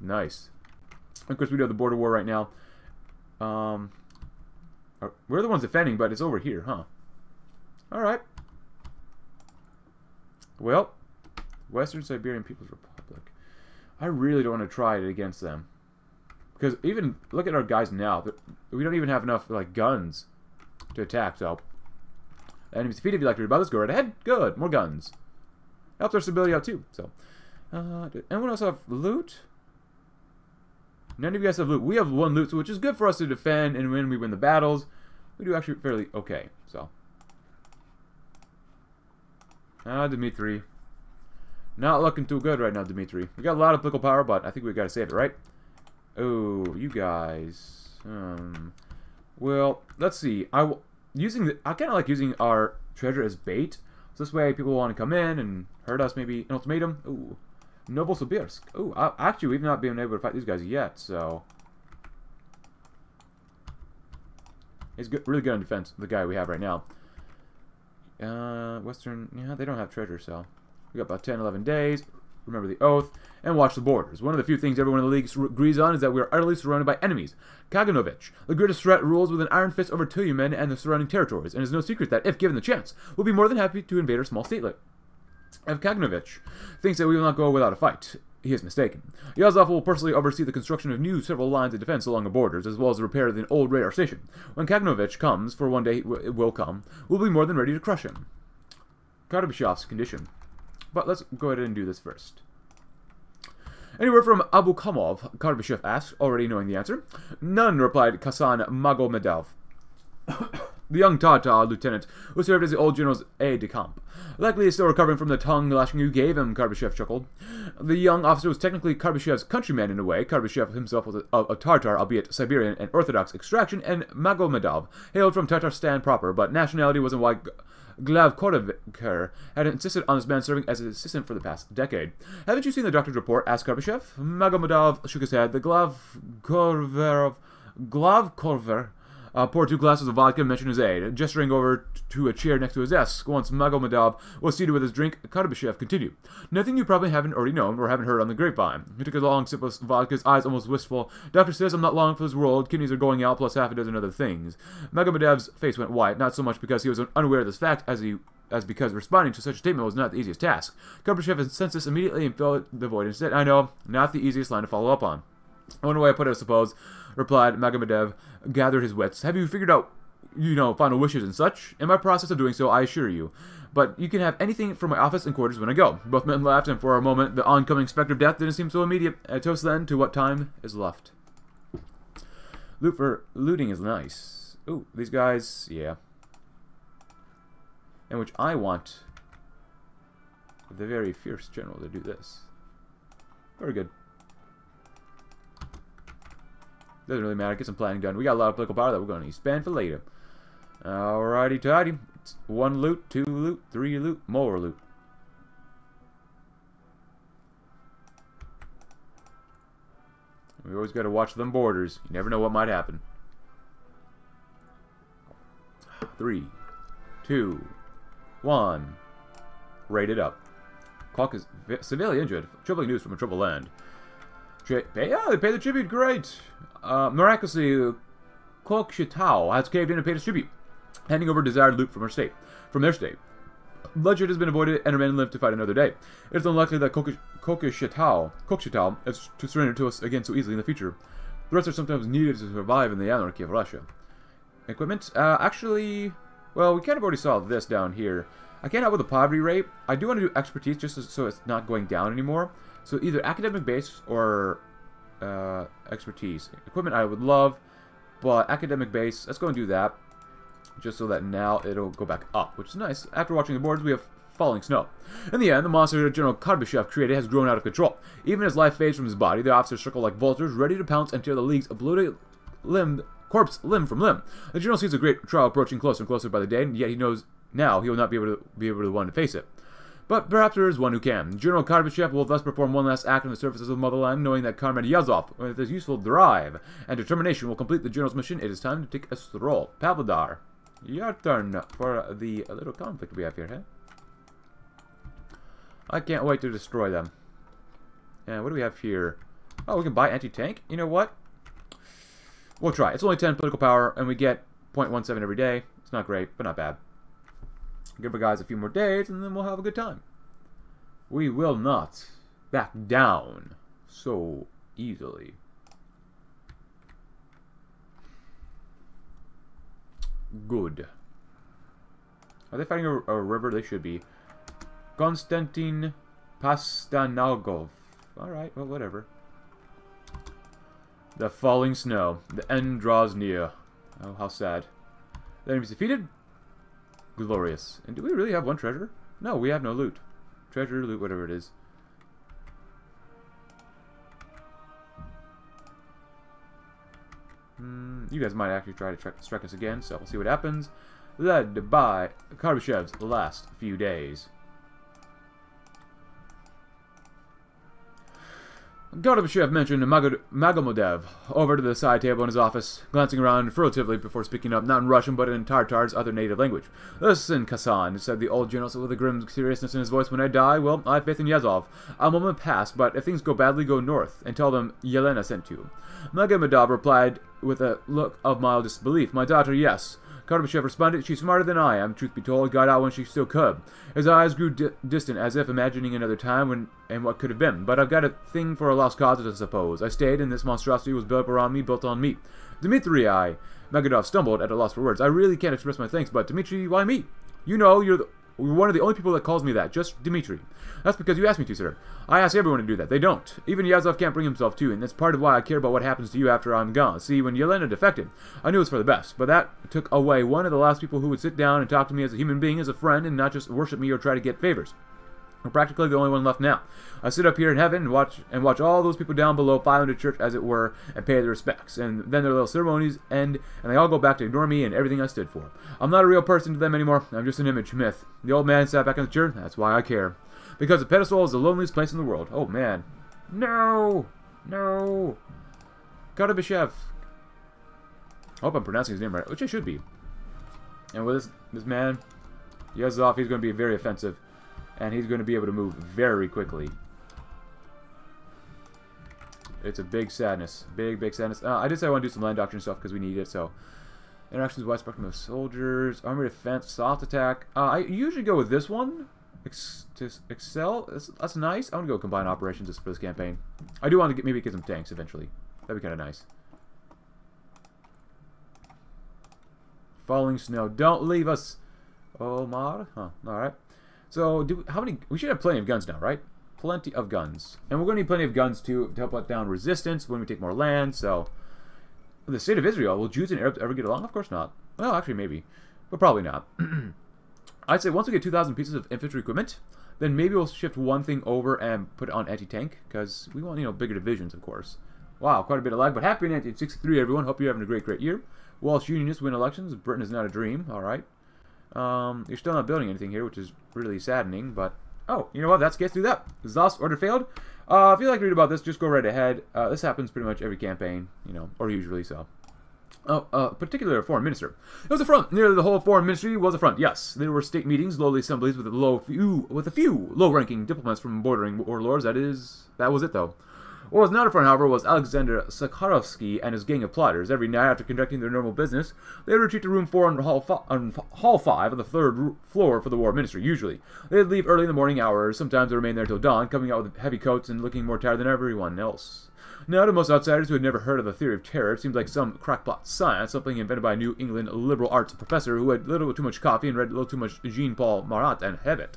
Nice. Of course, we do have the border war right now. Um, we're the ones defending, but it's over here, huh? Alright. Well, Western Siberian People's Republic. I really don't want to try it against them. Because even, look at our guys now. We don't even have enough, like, guns to attack, so... Enemies defeated if you like to read about this, go right ahead. Good, more guns. Helps our stability out, too, so... Uh, anyone else have loot? None of you guys have loot. We have one loot, which is good for us to defend, and when we win the battles, we do actually fairly okay, so... Ah, Dimitri. Not looking too good right now, Dimitri. We got a lot of political power, but I think we gotta save it, right? Oh, you guys. Um, well, let's see. I using the I kind of like using our treasure as bait. So this way, people want to come in and hurt us. Maybe an ultimatum. Ooh, Novosibirsk. Ooh, actually, we've not been able to fight these guys yet. So he's good, really good on defense. The guy we have right now. Uh, Western. Yeah, they don't have treasure, so we got about 10, 11 days remember the oath, and watch the borders. One of the few things everyone in the league agrees on is that we are utterly surrounded by enemies. Kaganovich, the greatest threat, rules with an iron fist over Tyumen and the surrounding territories, and it is no secret that, if given the chance, we'll be more than happy to invade our small statelet. If Kaganovich thinks that we will not go without a fight, he is mistaken. Yazov will personally oversee the construction of new several lines of defense along the borders, as well as the repair of the old radar station. When Kaganovich comes, for one day it will come, we'll be more than ready to crush him. Karbyshev's condition. But let's go ahead and do this first. Anywhere from Abu Kamov, Karbyshev asked, already knowing the answer. None, replied Kasan Magomedov. the young Tatar lieutenant, who served as the old general's aide-de-camp. Likely still recovering from the tongue lashing you gave him, Karbyshev chuckled. The young officer was technically Karbyshev's countryman in a way. Karbyshev himself was a, a, Tartar, albeit Siberian and Orthodox extraction, and Magomedov hailed from Tatarstan proper, but nationality wasn't why Glav had insisted on this man serving as his assistant for the past decade. Haven't you seen the doctor's report? asked Karbyshev. Magomedov shook his head. The Glav Korverov... uh, poured two glasses of vodka and mentioned his aide. Gesturing over to a chair next to his desk, once Magomedov was seated with his drink, Karbyshev continued. Nothing you probably haven't already known or haven't heard on the grapevine. He took a long sip of vodka, his eyes almost wistful. Doctor says I'm not long for this world. Kidneys are going out, plus half a dozen other things. Magomedov's face went white, not so much because he was unaware of this fact as he as because responding to such a statement was not the easiest task. Karbyshev sensed this immediately and filled the void instead. I know, not the easiest line to follow up on. One way I put it, I suppose, replied Magomedov, gathered his wits. Have you figured out, you know, final wishes and such? In my process of doing so, I assure you. But you can have anything from my office and quarters when I go. Both men laughed, and for a moment, the oncoming specter of death didn't seem so immediate. I toast then to what time is left. Loot for looting is nice. Ooh, these guys, yeah. In which I want the very fierce general to do this. Very good. Doesn't really matter. Get some planning done. We got a lot of political power that we're going to spend for later. Alrighty tidy. One loot, two loot, three loot, more loot. We always got to watch them borders. You never know what might happen. Three, two, one. Rated up. Clock is severely injured. Troubling news from a troubled land. Tri yeah, oh, they pay the tribute. Great. Uh, miraculously, Kokshetau has caved in and paid his tribute, handing over desired loot from her state, from their state. Bloodshed has been avoided and remain live to fight another day. It is unlikely that Kokshetau is to surrender to us again so easily in the future. Threats are sometimes needed to survive in the anarchy of Russia. Equipment? Uh, actually, well, we kind of already saw this down here. I can't help with the poverty rate. I do want to do expertise just so it's not going down anymore. So either academic base or uh, expertise. Equipment I would love, but academic base, let's go and do that. Just so that now it'll go back up, which is nice. After watching the boards, we have falling snow. In the end, the monster General Karbyshev created has grown out of control. Even as life fades from his body, the officers circle like vultures, ready to pounce and tear the League's bloated limbed corpse limb from limb. The General sees a great trial approaching closer and closer by the day, and yet he knows now he will not be able to be able to one to face it. But perhaps there is one who can. General Karbyshev will thus perform one last act on the surfaces of the motherland, knowing that Comrade Yazov, with his useful drive and determination, will complete the general's mission. It is time to take a stroll. Pavlodar, your turn for the little conflict we have here, huh? I can't wait to destroy them. And what do we have here? Oh, we can buy anti-tank? You know what? We'll try. It's only 10 political power, and we get 0.17 every day. It's not great, but not bad. Give the guys a few more days, and then we'll have a good time. We will not back down so easily. Good. Are they fighting a, a river? They should be. Konstantin Pastanagov. Alright, well, whatever. The falling snow. The end draws near. Oh, how sad. The enemy's defeated? Glorious. And do we really have one treasure? No, we have no loot. Treasure, loot, whatever it is. Hmm, you guys might actually try to strike us again, so we'll see what happens. Led by Karbyshev's last few days. Karbyshev mentioned Mag Magomedov over to the side table in his office, glancing around furtively before speaking up, not in Russian, but in Tartar's other native language. Listen, Kasan, said the old general with a grim seriousness in his voice, when I die, well, I have faith in Yazov. A moment passed, but if things go badly, go north, and tell them Yelena sent you. Magomedov replied with a look of mild disbelief, My daughter, yes. Karbyshev responded, She's smarter than I am, truth be told, got out when she still could. His eyes grew di distant, as if imagining another time when and what could have been. But I've got a thing for a lost cause, I suppose. I stayed, and this monstrosity was built around me, built on me. Dmitri, I... Magadov stumbled at a loss for words. I really can't express my thanks, but Dmitri, why me? You know, you're the you're one of the only people that calls me that, just Dimitri. That's because you asked me to, sir. I ask everyone to do that. They don't. Even Yazov can't bring himself to, and that's part of why I care about what happens to you after I'm gone. See, when Yelena defected, I knew it was for the best, but that took away one of the last people who would sit down and talk to me as a human being, as a friend, and not just worship me or try to get favors. I'm practically the only one left now. I sit up here in heaven and watch and watch all those people down below file into church as it were and pay their respects. And then their little ceremonies end and they all go back to ignore me and everything I stood for. I'm not a real person to them anymore. I'm just an image, myth. The old man sat back in the chair. That's why I care. Because the pedestal is the loneliest place in the world. Oh man. No! No! Karabashev. I hope I'm pronouncing his name right, which I should be. And with this this man, Yazov, he's going to be very offensive and he's going to be able to move very quickly. It's a big sadness. Big, big sadness. Uh, I did say I want to do some land doctrine stuff because we need it, so... Interactions, wide spectrum of soldiers, armor defense, soft attack. Uh, I usually go with this one. Ex excel. That's, that's nice. I want to go combine operations for this campaign. I do want to get, maybe get some tanks eventually. That'd be kind of nice. Falling snow. Don't leave us. Omar. Huh. Alright. So, do how many? We should have plenty of guns now, right? Plenty of guns, and we're going to need plenty of guns to help out down resistance when we take more land. So, the state of Israel will Jews and Arabs ever get along? Of course not. Well, actually, maybe, but probably not. I'd say once we get 2,000 pieces of infantry equipment, then maybe we'll shift one thing over and put it on anti-tank, because we want, you know, bigger divisions, of course. Wow, quite a bit of lag, but happy 1963, everyone. Hope you're having a great, great year. Welsh Unionists win elections. Britain is not a dream. All right. Um, you're still not building anything here, which is really saddening, but... Oh, you know what? That's gets through that. Zos order failed. Uh, if you'd like to read about this, just go right ahead. Uh, this happens pretty much every campaign, you know, or usually so. Oh, uh, particular foreign minister. It was a front. Nearly the whole foreign ministry was a front. Yes, there were state meetings, lowly assemblies with a low few, with a few low-ranking diplomats from bordering warlords. That is, that was it though. What was not a front, however, was Alexander Sakharovsky and his gang of plotters. Every night, after conducting their normal business, they would retreat to room 4 on hall, on hall 5 on the third floor for the war ministry, usually. They'd leave early in the morning hours. Sometimes they remain there till dawn, coming out with heavy coats and looking more tired than everyone else. Now, to most outsiders who had never heard of the theory of terror, it seemed like some crackpot science, something invented by a New England liberal arts professor who had a little too much coffee and read a little too much Jean-Paul Marat and Hevet.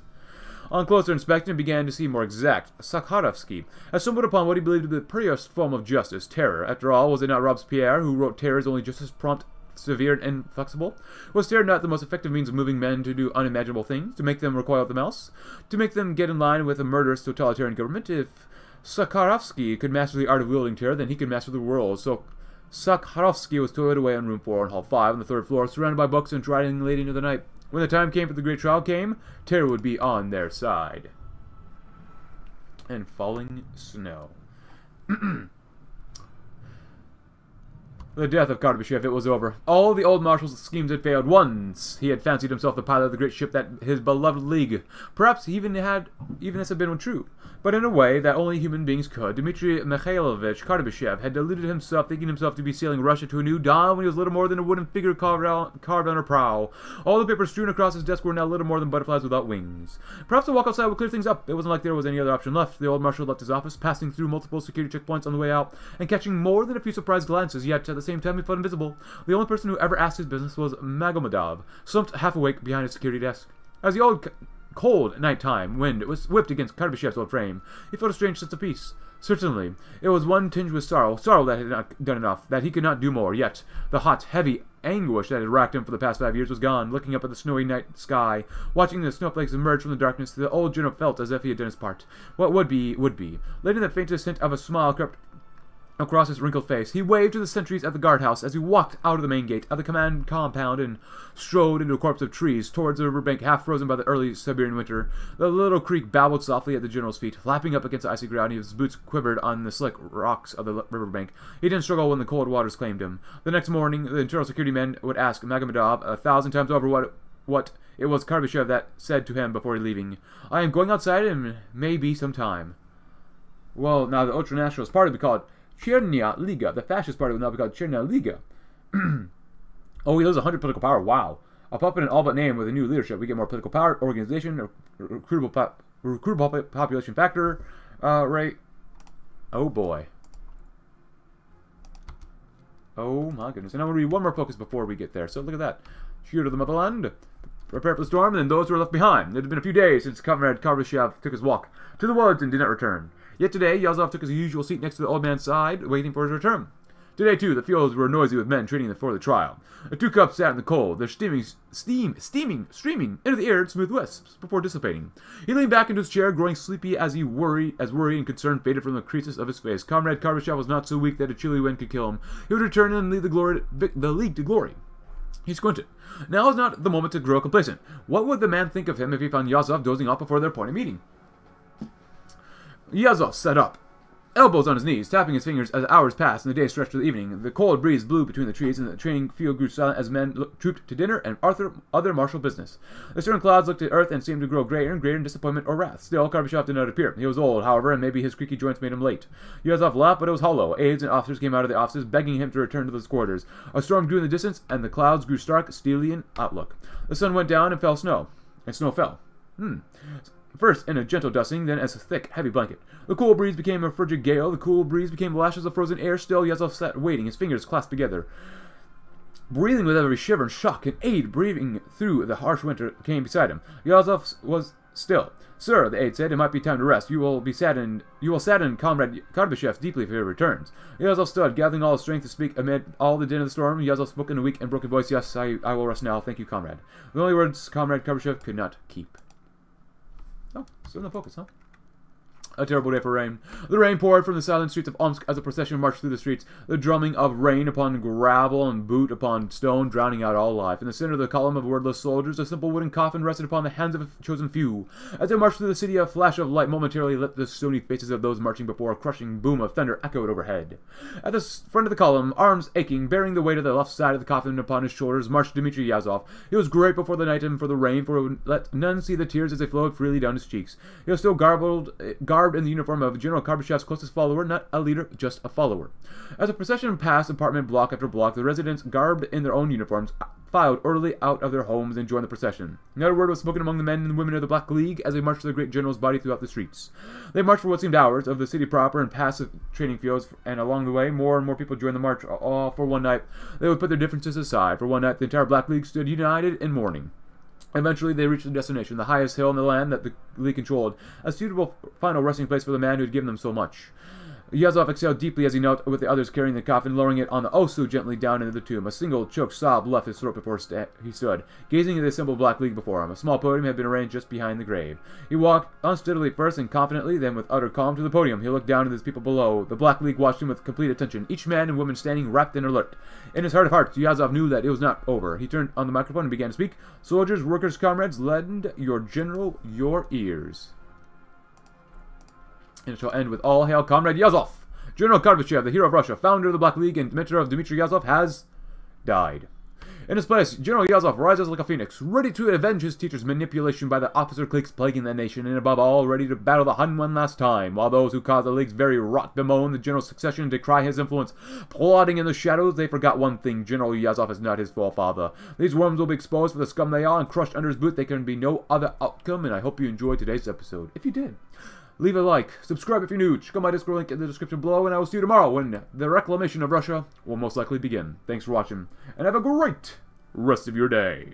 On closer inspection, he began to see more exact. Sakharovsky had stumbled upon what he believed to be the purest form of justice, terror. After all, was it not Robespierre who wrote terror is only just as prompt, severe, and flexible? Was terror not the most effective means of moving men to do unimaginable things, to make them recoil at the mouse, to make them get in line with a murderous totalitarian government? If Sakharovsky could master the art of wielding terror, then he could master the world. So Sakharovsky was toiled away on room 4 on hall 5 on the third floor, surrounded by books and writing late into the night. When the time came for the great trial came, terror would be on their side. And falling snow. The death of Karbyshev, it was over. All the old marshal's schemes had failed. Once he had fancied himself the pilot of the great ship that his beloved League. Perhaps even had, even this had been true. But in a way that only human beings could, Dmitry Mikhailovich Karbyshev had deluded himself, thinking himself to be sailing Russia to a new dawn when he was little more than a wooden figure carved, out, carved on her prow. All the papers strewn across his desk were now little more than butterflies without wings. Perhaps a walk outside would clear things up. It wasn't like there was any other option left. The old marshal left his office, passing through multiple security checkpoints on the way out, and catching more than a few surprised glances, yet at same time he felt invisible. The only person who ever asked his business was Magomedov, slumped half awake behind his security desk. As the old cold night-time wind was whipped against Karbyshev's old frame, he felt a strange sense of peace. Certainly, it was one tinged with sorrow, sorrow that had not done enough, that he could not do more, yet the hot, heavy anguish that had racked him for the past five years was gone. Looking up at the snowy night sky, watching the snowflakes emerge from the darkness, the old general felt as if he had done his part. What would be, would be. Letting the faintest hint of a smile crept across his wrinkled face. He waved to the sentries at the guardhouse as he walked out of the main gate of the command compound and strode into a corpse of trees towards the riverbank half frozen by the early Siberian winter. The little creek babbled softly at the general's feet, lapping up against the icy ground. And his boots quivered on the slick rocks of the riverbank. He didn't struggle when the cold waters claimed him. The next morning, the internal security men would ask Magomedov a thousand times over what what it was Karbyshev that said to him before leaving. I am going outside and maybe some time. Well, now the Ultranationalist Party would be called Chernia Liga. The fascist party would now be called Chernia Liga. oh, he loses 100 political power. Wow. A puppet and all but name with a new leadership. We get more political power, organization, recruitable, pop, recruitable population factor uh, rate. Oh boy. Oh my goodness. And I'm going to read one more focus before we get there. So look at that. Cheer to the motherland. Prepare for the storm, and then those who are left behind. It had been a few days since Comrade Karbyshev took his walk to the woods and did not return. Yet today, Yazov took his usual seat next to the old man's side, waiting for his return. Today, too, the fields were noisy with men treating for the trial. The two cups sat in the cold, their steaming, steam, steaming, streaming into the air in smooth wisps before dissipating. He leaned back into his chair, growing sleepy as he worried, as worry and concern faded from the creases of his face. Comrade Karbyshev was not so weak that a chilly wind could kill him. He would return and lead the glory, the league to glory. He squinted. Now is not the moment to grow complacent. What would the man think of him if he found Yazov dozing off before their appointed meeting? Yazov sat up, elbows on his knees, tapping his fingers as hours passed and the day stretched to the evening. The cold breeze blew between the trees, and the training field grew silent as men trooped to dinner and Arthur, other martial business. The stern clouds looked at earth and seemed to grow greater and greater in disappointment or wrath. Still, Karbyshev did not appear. He was old, however, and maybe his creaky joints made him late. Yazov laughed, but it was hollow. Aides and officers came out of the offices, begging him to return to his quarters. A storm grew in the distance, and the clouds grew stark, steely in outlook. The sun went down and fell snow, and snow fell. Hmm. First in a gentle dusting, then as a thick, heavy blanket. The cool breeze became a frigid gale. The cool breeze became lashes of frozen air. Still, Yazov sat waiting, his fingers clasped together. Breathing with every shiver and shock, an aide breathing through the harsh winter came beside him. Yazov was still. Sir, the aide said, it might be time to rest. You will be saddened. You will sadden Comrade Karbyshev deeply if he returns. Yazov stood, gathering all his strength to speak amid all the din of the storm. Yazov spoke in a weak and broken voice. Yes, I, I will rest now. Thank you, comrade. The only words Comrade Karbyshev could not keep. Oh, still in the focus, huh? A terrible day for rain. The rain poured from the silent streets of Omsk as the procession marched through the streets, the drumming of rain upon gravel and boot upon stone drowning out all life. In the center of the column of wordless soldiers, a simple wooden coffin rested upon the hands of a chosen few. As they marched through the city, a flash of light momentarily lit the stony faces of those marching before. A crushing boom of thunder echoed overhead. At the front of the column, arms aching, bearing the weight of the left side of the coffin upon his shoulders, marched Dmitri Yazov. He was grateful for the night and for the rain, for it would let none see the tears as they flowed freely down his cheeks. He was still garbled, eh, garbed in the uniform of General Karbyshev's closest follower, not a leader, just a follower. As the procession passed apartment block after block, the residents, garbed in their own uniforms, filed orderly out of their homes and joined the procession. Not a word was spoken among the men and women of the Black League as they marched the great general's body throughout the streets. They marched for what seemed hours of the city proper and past training fields, and along the way, more and more people joined the march. All for one night, they would put their differences aside. For one night, the entire Black League stood united in mourning. Eventually, they reached the destination, the highest hill in the land that the League controlled, a suitable final resting place for the man who had given them so much. Yazov exhaled deeply as he knelt with the others carrying the coffin, lowering it on the so gently down into the tomb. A single choked sob left his throat before sta- he stood, gazing at the simple black league before him. A small podium had been arranged just behind the grave. He walked unsteadily first and confidently, then with utter calm to the podium. He looked down at his people below. The black league watched him with complete attention, each man and woman standing rapt and alert. In his heart of hearts, Yazov knew that it was not over. He turned on the microphone and began to speak. Soldiers, workers, comrades, lend your general your ears. And it shall end with all hail Comrade Yazov! General Karbyshev, the hero of Russia, founder of the Black League, and mentor of Dmitry Yazov, has died. In his place, General Yazov rises like a phoenix, ready to avenge his teacher's manipulation by the officer cliques plaguing the nation, and above all, ready to battle the Hun one last time, while those who caused the League's very rot bemoan the General's succession and decry his influence. Plotting in the shadows, they forgot one thing, General Yazov is not his forefather. These worms will be exposed for the scum they are, and crushed under his boot, there can be no other outcome, and I hope you enjoyed today's episode. If you did, Leave a like, subscribe if you're new, check out my Discord link in the description below, and I will see you tomorrow when the reclamation of Russia will most likely begin. Thanks for watching, and have a great rest of your day.